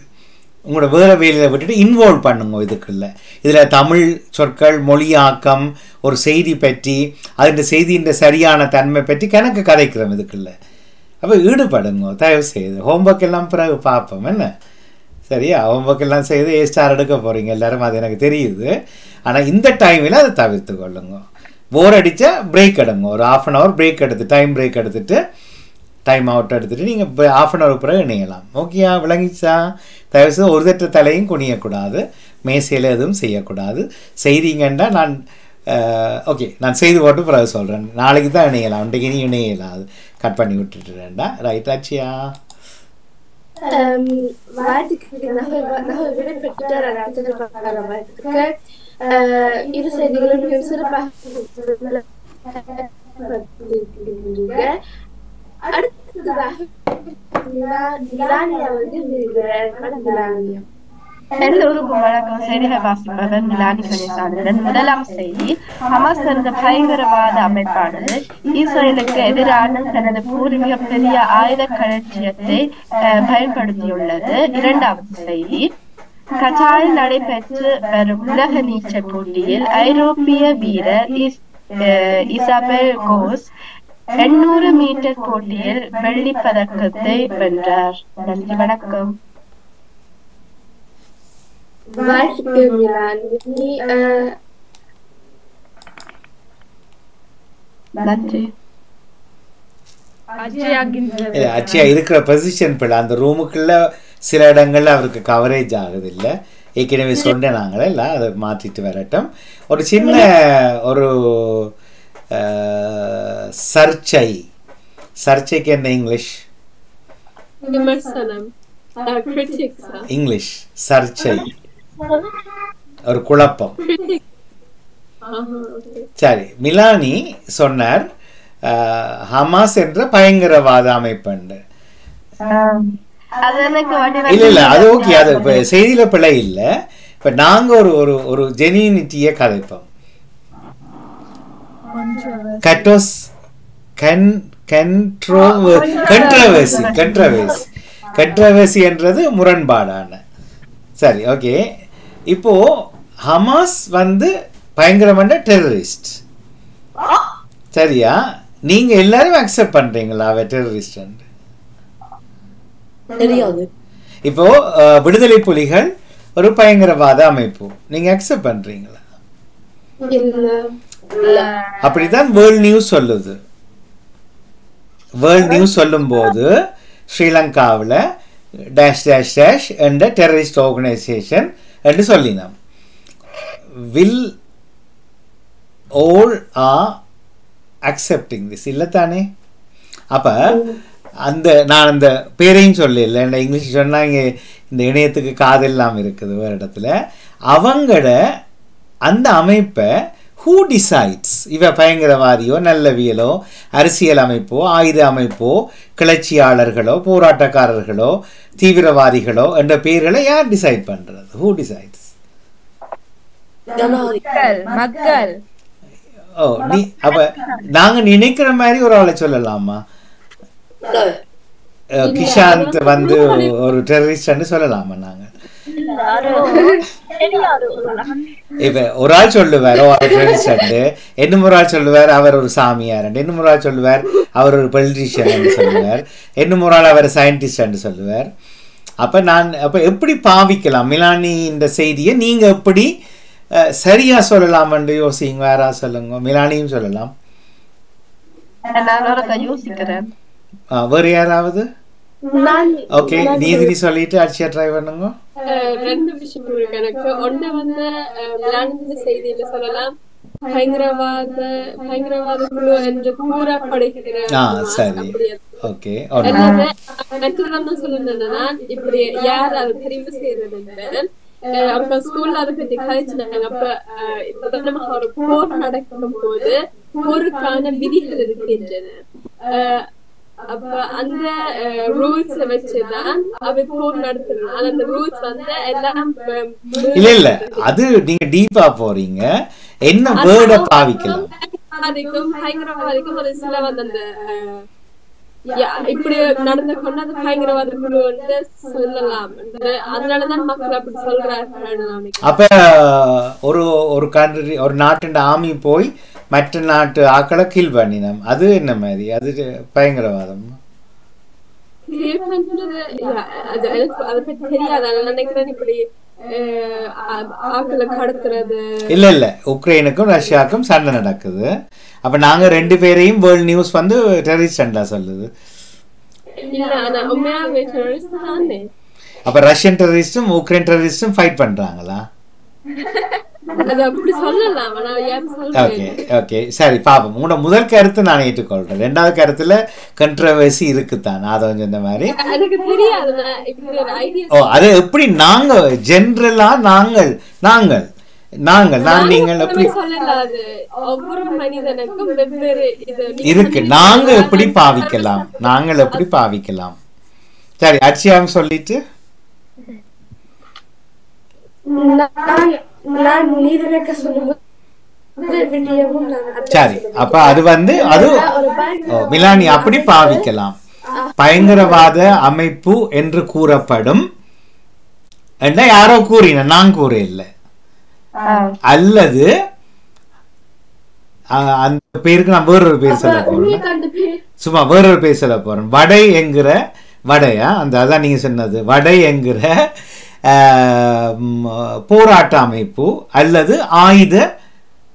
Speaker 3: உங்களோட வேறு வேலையில் விட்டுட்டு இன்வால்வ் பண்ணுங்க இதுக்குள்ள. இதில் தமிழ் சொற்கள் மொழியாக்கம் ஒரு செய்தி பற்றி அதன் செய்தியின் சரியான தன்மை பற்றி கணக்கு கதைக்கிறோம் இதுக்குள்ள. அப்போ ஈடுபடுங்க தயவு செய்து ஹோம்ஒர்க் எல்லாம் பிறகு பார்ப்போம் என்ன? சரியா? ஹோம்ஒர்க் எல்லாம் செய்து ஏ ஸ்டார் எடுக்க போகிறீங்க எல்லாரும் அது எனக்கு தெரியுது. ஆனால் இந்த டைமில் அதை தவிர்த்து கொள்ளுங்க. போர் அடித்தா பிரேக் எடுங்க. ஒரு ஆஃப் அன் ஹவர் பிரேக் எடுத்து டைம் பிரேக் எடுத்துகிட்டு டைம் அவுட் எடுத்துகிட்டு நீங்கள் இப்போ ஆஃப் அன் ஹவர் பிறகு இணையலாம். ஓகேயா விளங்கிச்சா தயவுசெய்து ஒரு தட்ட தலையும் குனியக்கூடாது. மேசையில் எதுவும் செய்யக்கூடாது. செய்தீங்கன்னா நான் ஓகே நான் செய்து போட்டு பிறகு சொல்கிறேன் நாளைக்கு தான் இணையலாம். இன்றைக்கு நீ இணையலாம் அது கட் பண்ணி விட்டுட்டுறேன்டா ரைட் ஆச்சியா?
Speaker 1: இரு செய்திகளும் சிறப்பாக
Speaker 10: எல்லோருக்கும் வணக்கம் செய்திகள் வாசிப்பவர் நிலானி கணேசானந்தன் முதலாம் செய்தி ஹமாஸ் என்ற பயங்கரவாத அமைப்பானது இஸ்ரேலுக்கு எதிரான தனது பூர்வீக பெரிய ஆயுத களஞ்சியத்தை பயன்படுத்தியுள்ளது. இரண்டாவது செய்தி கட்டாரில் நடைபெற்று வரும் உலக நீச்சல் போட்டியில் ஐரோப்பிய வீரர் இஸ்- இசபெல் கோஸ் எண்ணூறு மீட்டர் போட்டியில் வெள்ளிப் பதக்கத்தை வென்றார். நன்றி வணக்கம். நன்றி.
Speaker 3: அச்சயா இருக்கிற பொசிஷன் பிள்ளை அந்த ரூமுக்குள்ள சில இடங்கள்ல அவருக்கு கவரேஜ் ஆகுது இல்லை ஏற்கனவே சொன்னேன் நாங்களே இல்லை அதை மாற்றிட்டு வரட்டும். ஒரு சின்ன ஒரு சர்ச்சை. சர்ச்சைக்கு என்ன இங்கிலீஷ்? இங்கிலீஷ். சர்ச்சை. ஒரு குழப்பம். சரி மிலானி சொன்னார் ஹமாஸ் என்ற பயங்கரவாத
Speaker 10: எனக்கு
Speaker 3: இல்ல இல்ல அது ஓகே அது செய்தியில பிழை இல்ல. இப்ப நாங்க ஒரு ஒரு ஒரு ஜெனியூனிட்டியை கதைப்போம். கட்டோஸ் கன் கண்ட்ரோ கண்ட்ரவர்சி கண்ட்ரவர்சி கண்ட்ரவர்சி என்றது முரண்பாடான. சரி ஓகே. இப்போ ஹமாஸ் வந்து பயங்கரமான டெரரிஸ்ட் சரியா? நீங்க எல்லாரும் அக்செப்ட் பண்றீங்களா அவ டெரரிஸ்ட்
Speaker 8: தெரியாது.
Speaker 3: இப்போ விடுதலை புலிகள் ஒரு பயங்கரவாத அமைப்பு. நீங்க அக்செப்ட் பண்றீங்களா? அப்படிதான் வேர்ல்ட் நியூஸ் சொல்லுது. வேர்ல்ட் நியூஸ் சொல்லும்போது ஸ்ரீலங்காவில் டேஷ் டேஷ் டேஷ் என்ற டெரரிஸ்ட் ஆர்கனைசேஷன் என்று சொல்லினோம். Will all uh accepting this இல்லை தானே அப்போ அந்த நான் அந்த பேரையும் சொல்லல. என்ன இங்கிலீஷ் சொன்னாங்க இந்த இணையத்துக்கு காதெல்லாம் இருக்குது வேறு இடத்துல. அவங்கள அந்த அமைப்பை ஹூ டிசைட்ஸ் இவ பயங்கரவாதியோ நல்லவியலோ அரசியல் அமைப்போ ஆயுத அமைப்போ கிளர்ச்சியாளர்களோ போராட்டக்காரர்களோ தீவிரவாதிகளோ என்ற பெயர்களை யார் டிசைட் பண்றது? ஹூ டிசைட்ஸ்
Speaker 6: மக்கள்
Speaker 3: ஓ நீ அப்ப நாங்க நினைக்கிற மாதிரி ஒரு ஆளை சொல்லலாமா? கிஷாந்த் வந்து ஒரு டெரரிஸ்ட்னு சொல்லலாமா நாங்க? இப்ப ஒரு ஆள் சொல்லுவார் ஓ இன்னும் ஒரு ஆள் சொல்லுவார் அவர் ஒரு சாமியார் இன்னும் ஒரு ஆள் சொல்லுவார் அவர் ஒரு பொலிட்டீஷியன் சொல்லுவார். இன்னும் ஒரு ஆள் அவர் சயின்டிஸ்ட் சொல்லுவார். அப்ப நான் அப்ப எப்படி பாவிக்கலாம்? மிலானி இந்த செய்தியை நீங்க எப்படி சரியா சொல்லலாம்னு யோசிங்க வேறா சொல்லுங்க. மிலானியும் சொல்லலாம். வேறு யாராவது? ஓகே நீதினி சொல்லிட்டு அடிச்சியா ட்ரை பண்ணுங்க.
Speaker 2: ரெண்டு விஷயம் இருக்கு எனக்கு. ஒண்ணு வந்து விளையாண்டு செய்தியில சொல்லலாம். பயங்கரவாத பயங்கரவாத குழு என்று கூறப்படுகிற
Speaker 3: ஓகே
Speaker 2: சொல்லணும்னா இப்படி யார் அதை தெரிவு செய்யறது அப்ப ஸ்கூல்ல அதை பத்தி கழிச்சுனாங்க அப்ப ஒரு போர் நடக்கும் போது போருக்கான விதிகள் இருக்கின்றன. அப்ப அந்த ரூல்ஸ் வச்சுதான் அவை போர் நடத்தணும் ஆனா அந்த ரூல்ஸ் வந்து எல்லாம்
Speaker 3: இல்ல இல்ல. அது நீங்க டீப்பா போறீங்க. என்ன வேர்டை பாவிக்கலாம்?
Speaker 2: பயங்கரவாதிக்கும் பயங்கரவாதிக்கும் ஒரு சில வந்து அந்த இப்படி நடந்து கொண்டு பயங்கரவாத குழு வந்து சொல்லலாம். அதனாலதான் மக்கள் அப்படி நினைக்கிறேன்.
Speaker 3: அப்ப ஒரு ஒரு கண்ட்ரி ஒரு நாட்டின் ஆமி போய் மற்ற நாட்டு ஆக்களை கீழ் பண்ணினோம். அது என்ன மாதிரி? அது பயங்கரவாதம். இல்ல இல்ல உக்ரைனுக்கும் ரஷ்யாவுக்கும் சண்டை நடக்குது. அப்ப நாங்க ரெண்டு பேரையும் வேர்ல்ட் நியூஸ் வந்து டெரரிஸ்டா சொல்லுது.
Speaker 2: terrorist தானே.
Speaker 3: அப்ப ரஷ்யன் டெரரிஸ்டும் உக்ரைன் டெரரிஸ்டும் ஃபைட் பண்றாங்களா? ஓகே
Speaker 2: சொல்றேன்?
Speaker 3: ஓகே சரி பாப்போம். உங்களோட முதல் கருத்து நான் ஏற்றுக்கொள்றேன். ரெண்டாவது கருத்துல கண்ட்ரவர்சி இருக்குத்தான். அதை கொஞ்சம் இந்த மாதிரி. ஓ அது எப்படி நாங்க ஜென்ரலா நாங்கள் நாங்கள் நாங்கள் நான் நீங்கள் எப்படி?
Speaker 2: சொல்லலாது ஒவ்வொரு மனிதனுக்கும் வெவ்வேறு இது நீங்க
Speaker 3: இருக்கு. நாங்க எப்படி பாவிக்கலாம்? நாங்கள் எப்படி பாவிக்கலாம்? சரி அச்சியாம் சொல்லிட்டு.
Speaker 1: நான் சொல்லும்போது
Speaker 3: சரி. அப்ப அது வந்து அது மிலானி அப்படி பாவிக்கலாம். பயங்கரவாத அமைப்பு என்று கூறப்படும். என்ன யாரோ கூறின? நான் கூற இல்லை அல்லது அந்த பேருக்கு நான் வேறொரு பேர் சொல்ல போறேன். சும்மா வேறொரு பேர் சொல்ல போறேன். வடை என்கிற வடையா? அந்த அதான் நீங்க சொன்னது. வடை என்கிற போராட்ட அமைப்பு அல்லது ஆயுத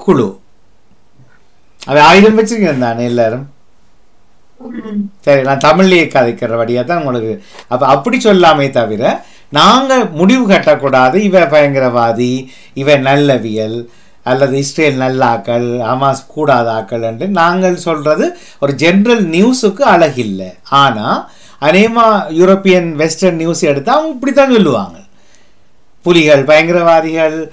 Speaker 3: குழு. அது ஆயுதம் வச்சிருக்கேன் தானே எல்லாரும்? சரி நான் தமிழ்லேயே கதைக்கிறபடியாக தான் உங்களுக்கு. அப்போ அப்படி சொல்லாமே தவிர நாங்கள் முடிவு கட்டக்கூடாது. இவ பயங்கரவாதி இவ நல்லவியல் அல்லது இஸ்ரேல் நல்லாக்கள் ஹமாஸ் கூடாதாக்கள் என்று நாங்கள் சொல்றது ஒரு ஜென்ரல் நியூஸுக்கு அழகில்லை. ஆனால் அநேகமா யூரோப்பியன் வெஸ்டர்ன் நியூஸ் எடுத்தால் அவங்க இப்படி தான் சொல்லுவாங்க. புலிகள் பயங்கரவாதிகள்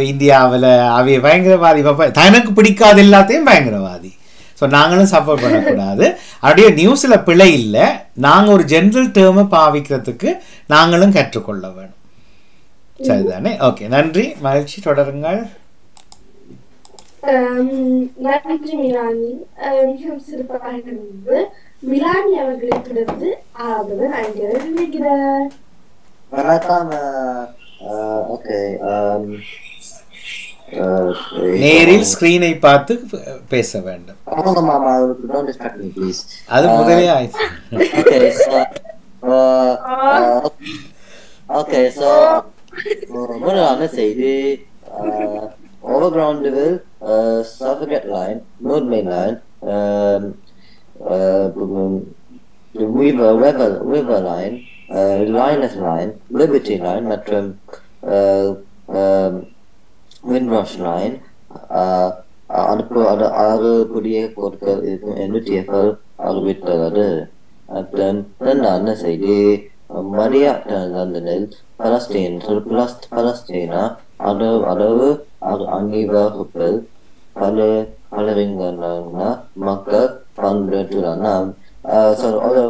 Speaker 3: இந்தியாவில் அவைய பயங்கரவாதி ப- தனக்கு பிடிக்காத எல்லாத்தையும் பயங்கரவாதி. ஸோ நாங்களும் சப்போர்ட் பண்ணக்கூடாது. அப்படியே நியூஸில் பிழை இல்லை. நாங்கள் ஒரு ஜென்ரல் டேர்மை பாவிக்கிறதுக்கு நாங்களும் கற்றுக்கொள்ள வேணும். சரிதானே? ஓகே நன்றி. மகிழ்ச்சி. தொடருங்கள்.
Speaker 1: Um, நன்றி மிலானி. Um, மிகவும் சிறப்பாக இருந்தது மிலானி அவர்களிடமிருந்து ஆதவர் அங்கே நினைக்கிறார்
Speaker 5: வணக்கம் ஓகே
Speaker 3: நேரில் ஸ்கிரீனை பார்த்து பேச வேண்டும்
Speaker 5: அவங்க மாமா don't distract me please
Speaker 3: அது முதலே ஆயிடுச்சு
Speaker 5: okay so uh, uh, okay so uh, முதலான செய்தி uh, overground level uh, suffragette line north main line um, uh, the river river river line uh, line Liberty line மற்றும் விண்ட்ராஷ் லைன் அனுப்ப line uh, அது ஆறு பொருட்கள் இருக்கும் எண்ணூற்றி எஃப்எல் அறிவித்துள்ளது அத்துடன் செய்தி மரியா லண்டனில் பலஸ்தீன் பலஸ்தீனா அளவு அளவு அணிவகுப்பில் பல பலவீங்கன்னா மக்கள் பண்பற்றுலாம்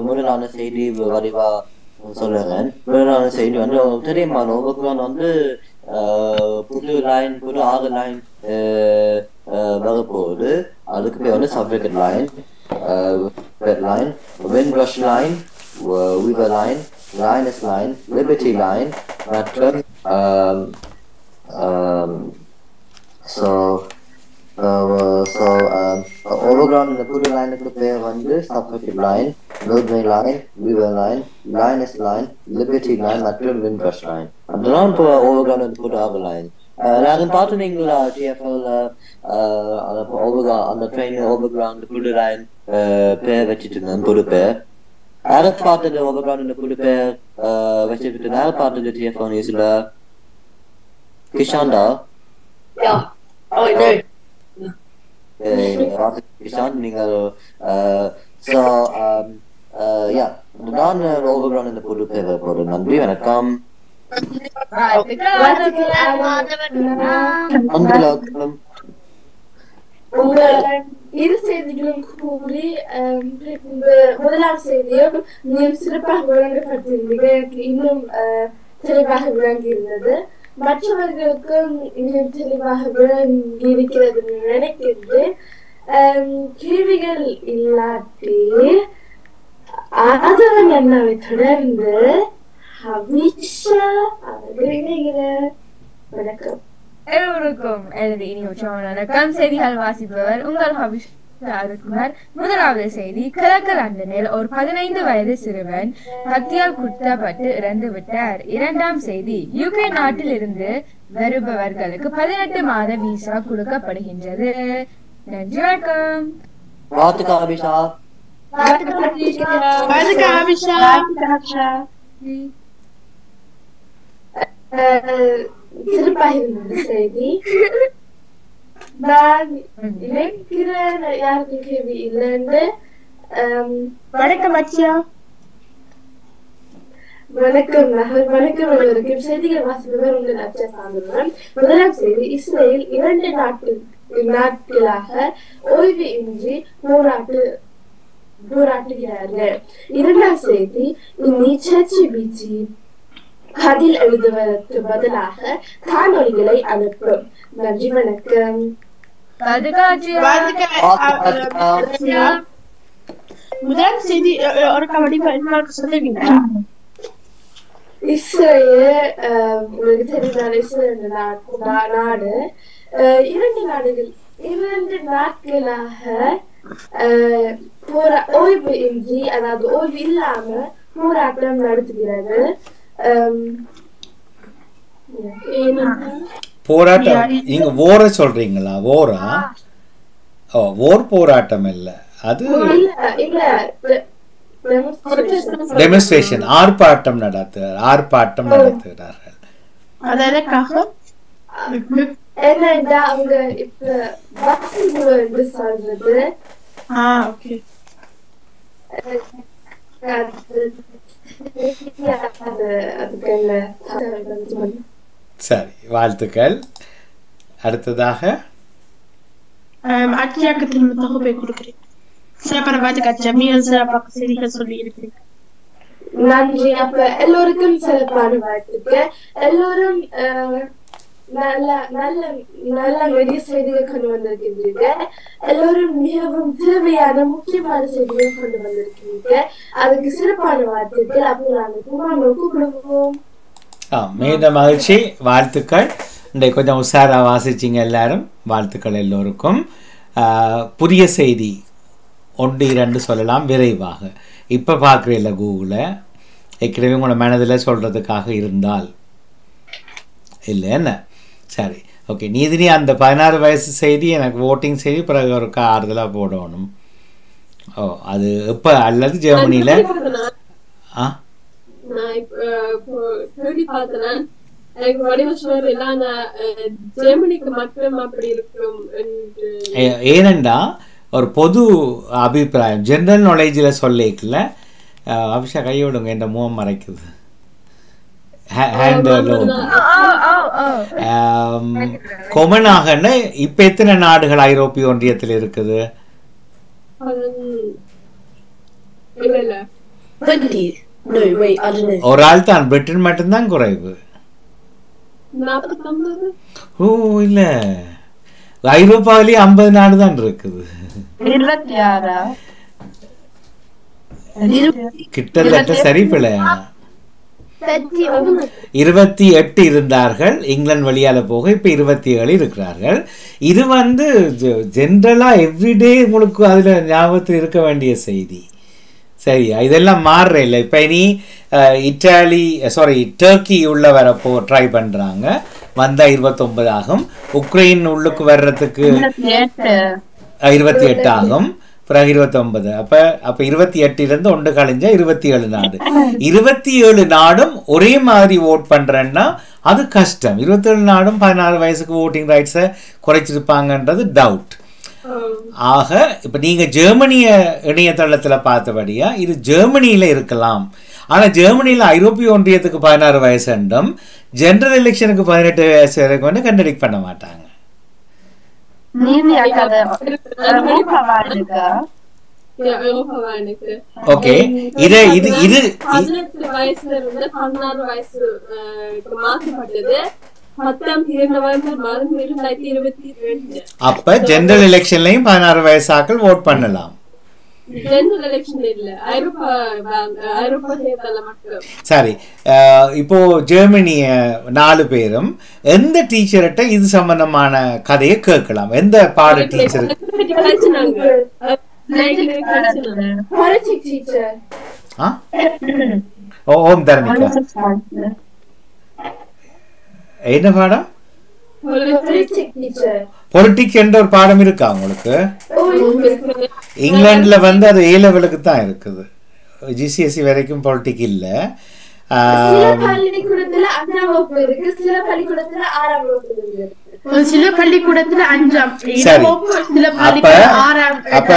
Speaker 5: முதலான செய்தி வடிவா சொல்லுறேன் முன்னான செய்தி வந்து தெரியுமா ஓவர்கிரவுண்ட் வந்து புது லைன் புது ஆறு லைன் வரப்போகுது. அதுக்கு பேர் வந்து subject line line Windrush line Weaver line Lioness line Liberty line மற்றும் ஸோ ஆம், so uh, so um, overground இந்த புது லைனுக்கு பேர் வந்து subject line military line Weaver line Lioness line Liberty line மற்றும் வின்ட்ரஷ் லைன் அதெல்லாம் இப்போ ஓவர்கிரவுண்ட் வந்து புது ஆறு லைன் எல்லாரும் பார்த்துனீங்களா டிஎஃப்எல்ல அந்த ஓவர்கிரவுண்ட் அந்த ட்ரெயின் ஓவர்கிரவுண்ட் புது லைன் பேர் வச்சுட்டு இருந்தேன் புது பேர் யாரை பார்த்தது ஓவர்கிரவுண்ட் புது பேர் வச்சுட்டு யாரை பார்த்தது டிஎஃப்எல் நியூஸ்ல கிஷாண்டா
Speaker 8: Ja. Oh, nee.
Speaker 5: Christian, நீங்கள் ஸோ யா நான் ஓவர்கிரவுண்ட் இந்த புது பேர் போடு நன்றி வணக்கம் வணக்கம்
Speaker 1: உங்க இரு செய்திகளும் கூறி ஆம், இந்த முதலாம் செய்தியும் மிகவும் சிறப்பாக விளங்கப்பட்டிருந்தீங்க எனக்கு இன்னும் ஆஹ், தெளிவாக விளங்கி இருந்தது மற்றவர்களுக்கும் தெளிவாக இருக்கிறது என்று நினைக்கின்றேன். கேள்விகள் இல்லாட்டி ஆதவன் அண்ணாவை தொடர்ந்து அபிஷா அவர்கள் வணக்கம்.
Speaker 6: எல்லோருக்கும் எனது இனி உற்சவம் வணக்கம். செய்திகள் வாசிப்பவர் உங்கள் ஹபிஷ் அருக்குமார் முதலாவது செய்தி கிழக்கு லண்டனில் ஒரு பதினைந்து வயது சிறுவன் கத்தியால் குத்தப்பட்டு இறந்து விட்டார். இரண்டாம் செய்தி யூகே நாட்டில் இருந்து வருபவர்களுக்கு பதினெட்டு மாத விசா கொடுக்கப்படுகின்றது. நன்றி வணக்கம்.
Speaker 5: வாழ்த்துக்கள் அபிஷா.
Speaker 1: செய்தி. நான் நினைக்கிறேன் யாருக்கும் கேள்வி இல்லைன்னு
Speaker 7: வணக்கம் அச்சியா
Speaker 1: வணக்கம் நகர் வணக்கம் அனைவருக்கும் செய்திகள் வாசிப்பவர் உங்கள் அச்சா சாந்தவன் முதலாம் செய்தி இஸ்ரேல் இரண்டு நாட்டு நாட்களாக ஓய்வு இன்றி போராட்டு போராட்டுகிறார்கள். இரண்டாம் செய்தி இனி சர்ச்சி பீச்சி பதில் எழுதுவதற்கு பதிலாக காணொளிகளை அனுப்பும். நன்றி வணக்கம்.
Speaker 7: முதல் செய்தி அஹ், அஹ், ஒரு கபடி இன்னொரு சொல்லுவீங்களா
Speaker 1: இஸ்ரேல் ஆஹ், உங்களுக்கு தெரிந்தால் இஸ்ரேல் என்ற நா- நா- நாடு ஆஹ், இரண்டு நாடுகள் இரண்டு நாட்களாக ஆஹ், போரா ஓய்வு இன்றி அதாவது ஓய்வு இல்லாம போராட்டம் நடத்துகிறது ஆம், ஏனென்றால்
Speaker 3: போராட்டம் நீங்க ஓர சொல்றீங்களா ஓரா ஓ ஓர் போராட்டம் இல்ல அது. டெmonstration ஆர்ப்பாட்டம் நடத்துகிறார் ஆர்ப்பாட்டம் நடத்துகிறார்கள்
Speaker 1: அவங்க
Speaker 3: சரி வாழ்த்துக்கள். அடுத்ததாக?
Speaker 7: அச்சியாக்கு திரும்ப தொகுப்பை கொடுக்குறேன். சிறப்பான வாழ்த்துக்கள் அச்சியா மிக சிறப்பாக செய்திகள் சொல்லி இருக்கிறீங்க
Speaker 1: நன்றி. அப்ப எல்லோருக்கும் சிறப்பான வாழ்த்துக்கள். எல்லோரும் நல்ல நல்ல நல்ல நிறைய செய்திகள் கொண்டு வந்திருக்கின்றீங்க எல்லோரும் மிகவும் தேவையான முக்கியமான செய்திகள் கொண்டு வந்திருக்கீங்க அதுக்கு சிறப்பான வாழ்த்துக்கள். அப்போ நாங்கள் கூப்பிடுவோம்.
Speaker 3: ஆ மீத மகிழ்ச்சி வாழ்த்துக்கள். இன்றைக்கு கொஞ்சம் உஷாராக வாசிச்சிங்க எல்லாரும். வாழ்த்துக்கள் எல்லோருக்கும். புதிய செய்தி ஒன்று இரண்டு சொல்லலாம் விரைவாக. இப்போ பார்க்குறீல்ல கூகுளை ஏற்கனவே உங்களோட மனதில் சொல்கிறதுக்காக இருந்தால். இல்லை என்ன? சரி ஓகே. நீதினி அந்த பதினாறு வயசு செய்தி எனக்கு ஓட்டிங் செய்தி பிறகு ஒரு ஆறுதலாக போடணும். ஓ அது இப்போ அல்லது ஜெர்மனியில் ஆ?
Speaker 2: நான் இப்ப இப்போ தேடி பார்த்தேன். எனக்கு வடிவம் எல்லாம் நான் அஹ், ஜெர்மனிக்கு மட்டும் அப்படி இருக்கும் என்று.
Speaker 3: ஏ- ஏனெண்டா ஒரு பொது அபிப்பிராயம். ஜென்ரல் நாலேஜில் சொல்லிக்கல. அபிஷா கையோடுங்க இந்த முகம் மறைக்குது. கொமனாகன்னு இப்ப எத்தனை நாடுகள் ஐரோப்பிய ஒன்றியத்தில் இருக்குது? ஒரு ஆள் தான் பிரிட்டன் மட்டும்தான் குறைவு ஓ இல்ல ஐரோப்பாவிலேயே ஐம்பது நாடு தான் இருக்குது கிட்டத்தட்ட சரி
Speaker 4: ஒன்பது
Speaker 3: இருபத்தி எட்டு இருந்தார்கள் இங்கிலாந்து வழியால போக இப்ப இருபத்தி ஏழு இருக்கிறார்கள் இது வந்து ஜென்ரலா எவ்ரிடே உங்களுக்கு அதுல ஞாபகத்தில் இருக்க வேண்டிய செய்தி சரி இதெல்லாம் மாறுற இல்லை இப்போ இனி இட்டாலி சாரி டர்க்கி உள்ள வரப்போ ட்ரை பண்றாங்க. வந்தா இருபத்தொன்பது ஆகும். உக்ரைன் உள்ளுக்கு வர்றதுக்கு இருபத்தி எட்டு. ஆகும். பிறகு இருபத்தி ஒன்பது அப்ப அப்ப இருபத்தி எட்டுல ஒன்று கழிஞ்சா இருபத்தி ஏழு நாடு. இருபத்தி ஏழு நாடும் ஒரே மாதிரி ஓட் பண்றேன்னா அது கஷ்டம். இருபத்தி ஏழு நாடும் பதினாறு வயசுக்கு ஓட்டிங் ரைட்ஸை குறைச்சிருப்பாங்கன்றது டவுட் ஆக இப்ப நீங்க ஜெர்மனிய இணையதளத்துல பார்த்தபடியா இது ஜெர்மனியில இருக்கலாம். ஆனா ஜெர்மனியில ஐரோப்பிய ஒன்றியத்துக்கு பதினாறு வயசு என்றும் ஜெனரல் எலெக்ஷனுக்கு பதினெட்டு வயசு வரைக்கும் வந்து கண்டடிக்ட் பண்ண மாட்டாங்க. ஓகே இது இது இது அப்ப ஜெனரல் எலெக்ஷன்லயும் பதினாறு வயசாக்கள் ஓட் பண்ணலாம்.
Speaker 2: ஜெனரல் எலெக்ஷன் இல்ல ஐரோப்பா பேங்க் ஐரோப்பா தேர்தல மட்டும்.
Speaker 3: சரி இப்போ ஜெர்மனிய நாலு பேரும் எந்த டீச்சர்கிட்ட இது சம்பந்தமான கதையை கேட்கலாம்? எந்த பாட டீச்சர் ஓம் தரணிக்கா என்ன பாடம்
Speaker 1: Politics teacher.
Speaker 3: பொலிட்டிக் என்ற ஒரு பாடம் இருக்கா உங்களுக்கு? இங்கிலாந்துல வந்து அது ஏ லெவலுக்கு தான் இருக்குது. ஜிசிஎஸ்சி வரைக்கும் பொலிட்டிக் இல்லை.
Speaker 1: சில பள்ளிக்கூடத்துல அஞ்சாம்
Speaker 3: அப்ப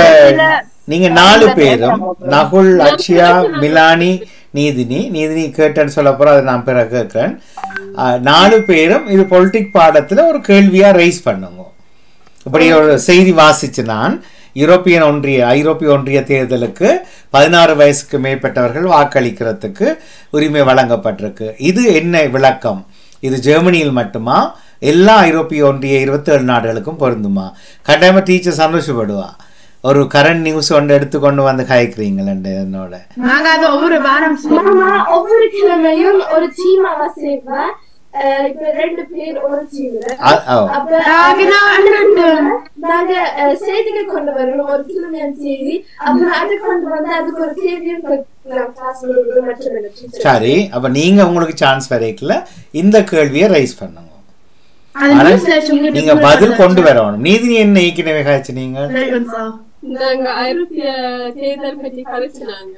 Speaker 3: நீங்க நாலு பேரும் நகுல் அக்ஷயா மிலானி நீதினி நீதினி கேட்டேன்னு சொல்ல போறோம் அதை நான் பிறகு கேட்கிறேன். நாலு பேரும் இது பொலிட்டிக் பாடத்துல ஒரு கேள்வியா ரைஸ் பண்ணுங்க. இப்படி ஒரு செய்தி வாசிச்சு நான். யூரோப்பியன் ஒன்றிய ஐரோப்பிய ஒன்றிய தேர்தலுக்கு பதினாறு வயசுக்கு மேற்பட்டவர்கள் வாக்களிக்கிறதுக்கு உரிமை வழங்கப்பட்டிருக்கு. இது என்ன விளக்கம்? இது ஜெர்மனியில் மட்டுமா? எல்லா ஐரோப்பிய ஒன்றிய இருபத்தேழு நாடுகளுக்கும் பொருந்துமா? கட்டாயமா டீச்சர் சந்தோஷப்படுவா ஒரு கரண்ட் நியூஸ் ஒன்று எடுத்துக்கொண்டு வந்து காய்க்கிறீங்களே என்னோட.
Speaker 7: நாங்க அதை ஒவ்வொரு வாரம்
Speaker 1: ஒவ்வொரு கிழமையும் ஒரு டீமாவா சேர்ப்பேன் அஹ் இப்ப ரெண்டு பேர் ஒரு டீம்ல
Speaker 3: அ- ஓ.
Speaker 1: அப்ப
Speaker 7: நாங்க நான்
Speaker 1: நாங்க அஹ், செய்திகள் கொண்டு வரணும். ஒரு கிழமையான செய்தி அப்புறம் அதை கொண்டு வந்து அதுக்கு ஒரு கேள்வியும் கிளாஸ் மற்ற டீச்சர்
Speaker 3: சரி அப்ப நீங்க உங்களுக்கு சான்ஸ் வரைக்கல. இந்த கேள்வியை ரைஸ் பண்ணுங்க. நீங்க பதில் கொண்டு வரணும். நீதி என்ன ஏற்கனவே காய்ச்சி நாங்க
Speaker 2: ஐரோப்பிய தேர்தல் பற்றி கழிச்சுனாங்க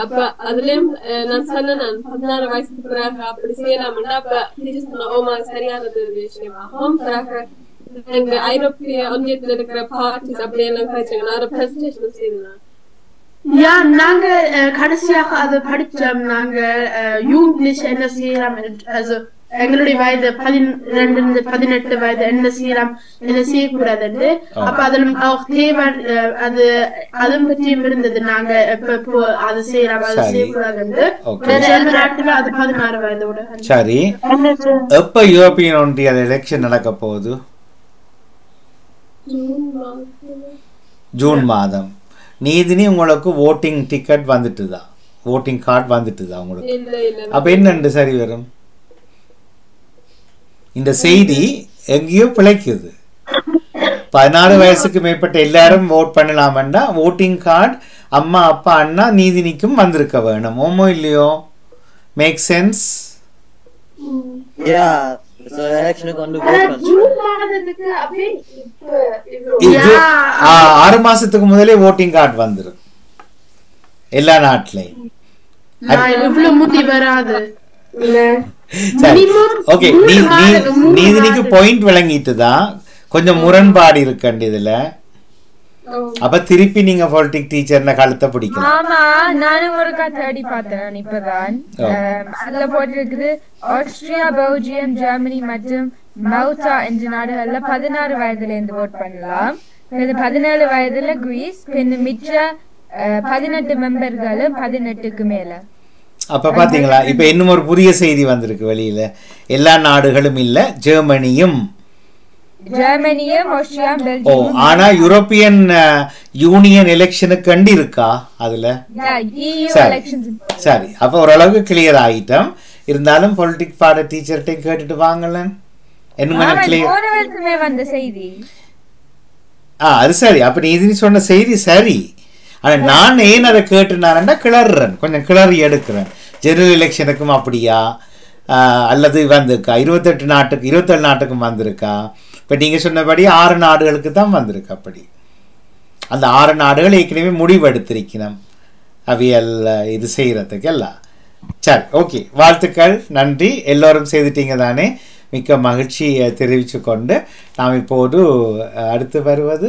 Speaker 2: அப்ப அதுலயும் நான் சொன்னேன் நான் பதினாறு வயசுக்கு பிறகு அப்படி செய்யலாம்னா அப்ப teacher ஓமா சரியானது விஷயமாகும் பிறகு எங்க ஐரோப்பிய ஒன்றியத்துல இருக்கிற பார்ட்டிஸ் அப்படியெல்லாம் கழிச்சாங்க நான் ஒரு பிரசன்டேஷன் செய்தேன்
Speaker 7: யா நாங்க கடைசியாக அதை படிச்சோம் நாங்க யூங்கிலீஷ் என்ன செய்யலாம் also, எங்களுடைய வயது பதிரெண்டு இருந்து பதினெட்டு வயது என்ன செய்யலாம் என்ன செய்யக்கூடாதுன்னு அப்ப அதிலும் தேவை அது அதுவும் பற்றியும் இருந்தது. நாங்க எப்ப இப்போ அது செய்யலாம் அது. சில நாட்டுல அது பதினாறு வயதோட.
Speaker 3: சரி. எப்ப யூரோப்பியன் ஒன்றிய எலெக்ஷன் நடக்க போகுது? ஜூன் மாதம். நீதினி உங்களுக்கு ஓட்டிங் டிக்கெட் வந்துட்டுதா? ஓட்டிங் கார்டு வந்துட்டுதா உங்களுக்கு?
Speaker 2: இல்ல இல்ல.
Speaker 3: அப்ப என்னண்டு சரி வரும்? இந்த செய்தி எங்கேயோ பிழைக்குது. பதினாறு வயசுக்கு மேற்பட்ட எல்லாரும் ஓட் பண்ணலாமன்னா ஓட்டிங் கார்டு அம்மா அப்பா அண்ணா நீதினிக்கும் வந்திருக்க வேணும். ஓமோ இல்லையோ? மேக் சென்ஸ் ஆறு மாசத்துக்கு முதலே ஓட்டிங் கார்டு வந்துரும். எல்லா நாட்டிலையும். ஓகே நீதினிக்கு. பாயிண்ட் விளங்கிட்டு தான் கொஞ்சம் முரண்பாடு இருக்கண்டு இதுல அப்ப திருப்பி நீங்க பொலிட்டிக் டீச்சர்ன கழுத்தை பிடிக்கலாம்.
Speaker 6: ஆமா நானும் ஒரு தேடி பார்த்தேன் இப்பதான். அதுல போட்டிருக்குது ஆஸ்திரியா பெல்ஜியம் ஜெர்மனி மற்றும் மல்டா என்ற நாடுகள்ல பதினாறு வயதுல இருந்து ஓட் பண்ணலாம் பதினேழு வயதுல கிரீஸ் பின் மிச்ச பதினெட்டு மெம்பர்களும் பதினெட்டுக்கு மேல.
Speaker 3: அப்ப பாத்தீங்களா? இப்ப இன்னும் ஒரு புதிய செய்தி வந்திருக்கு வெளியில. எல்லா நாடுகளும் இல்ல ஜெர்மனியும். ஓ ஆனா யூரோப்பியன் யூனியன் எலெக்ஷனுக்கு கண்டு இருக்கா அதுல
Speaker 6: EU
Speaker 3: சரி.
Speaker 6: elections
Speaker 3: சரி அப்ப ஓரளவுக்கு கிளியர் ஆயிட்டோம். இருந்தாலும் பொலிட்டிக் பாட டீச்சர்கிட்ட கேட்டுட்டு வாங்கலன் என்ன கிளியர் ஆ அது சரி. அப்ப நீ இது சொன்ன செய்தி சரி. ஆனா நான் ஏன் அதை கேட்டுனாரண்டா கிளறுறேன் கொஞ்சம் கிளறி எடுக்கிறேன். ஜெனரல் எலெக்ஷனுக்கும் அப்படியா? அல்லது வந்திருக்கா? இருபத்தெட்டு நாட்டுக்கு இருபத்தேழு நாட்டுக்கும் வந்திருக்கா? இப்போ நீங்கள் சொன்னபடி ஆறு நாடுகளுக்கு தான் வந்திருக்கு அப்படி. அந்த ஆறு நாடுகள் ஏற்கனவே முடிவெடுத்திருக்கணும். அவியல் இது செய்கிறதுக்கு எல்லாம். சரி ஓகே. வாழ்த்துக்கள் நன்றி. எல்லோரும் செய்துட்டீங்க தானே? மிக்க மகிழ்ச்சியை தெரிவித்து கொண்டு நாம் இப்போது அடுத்து வருவது?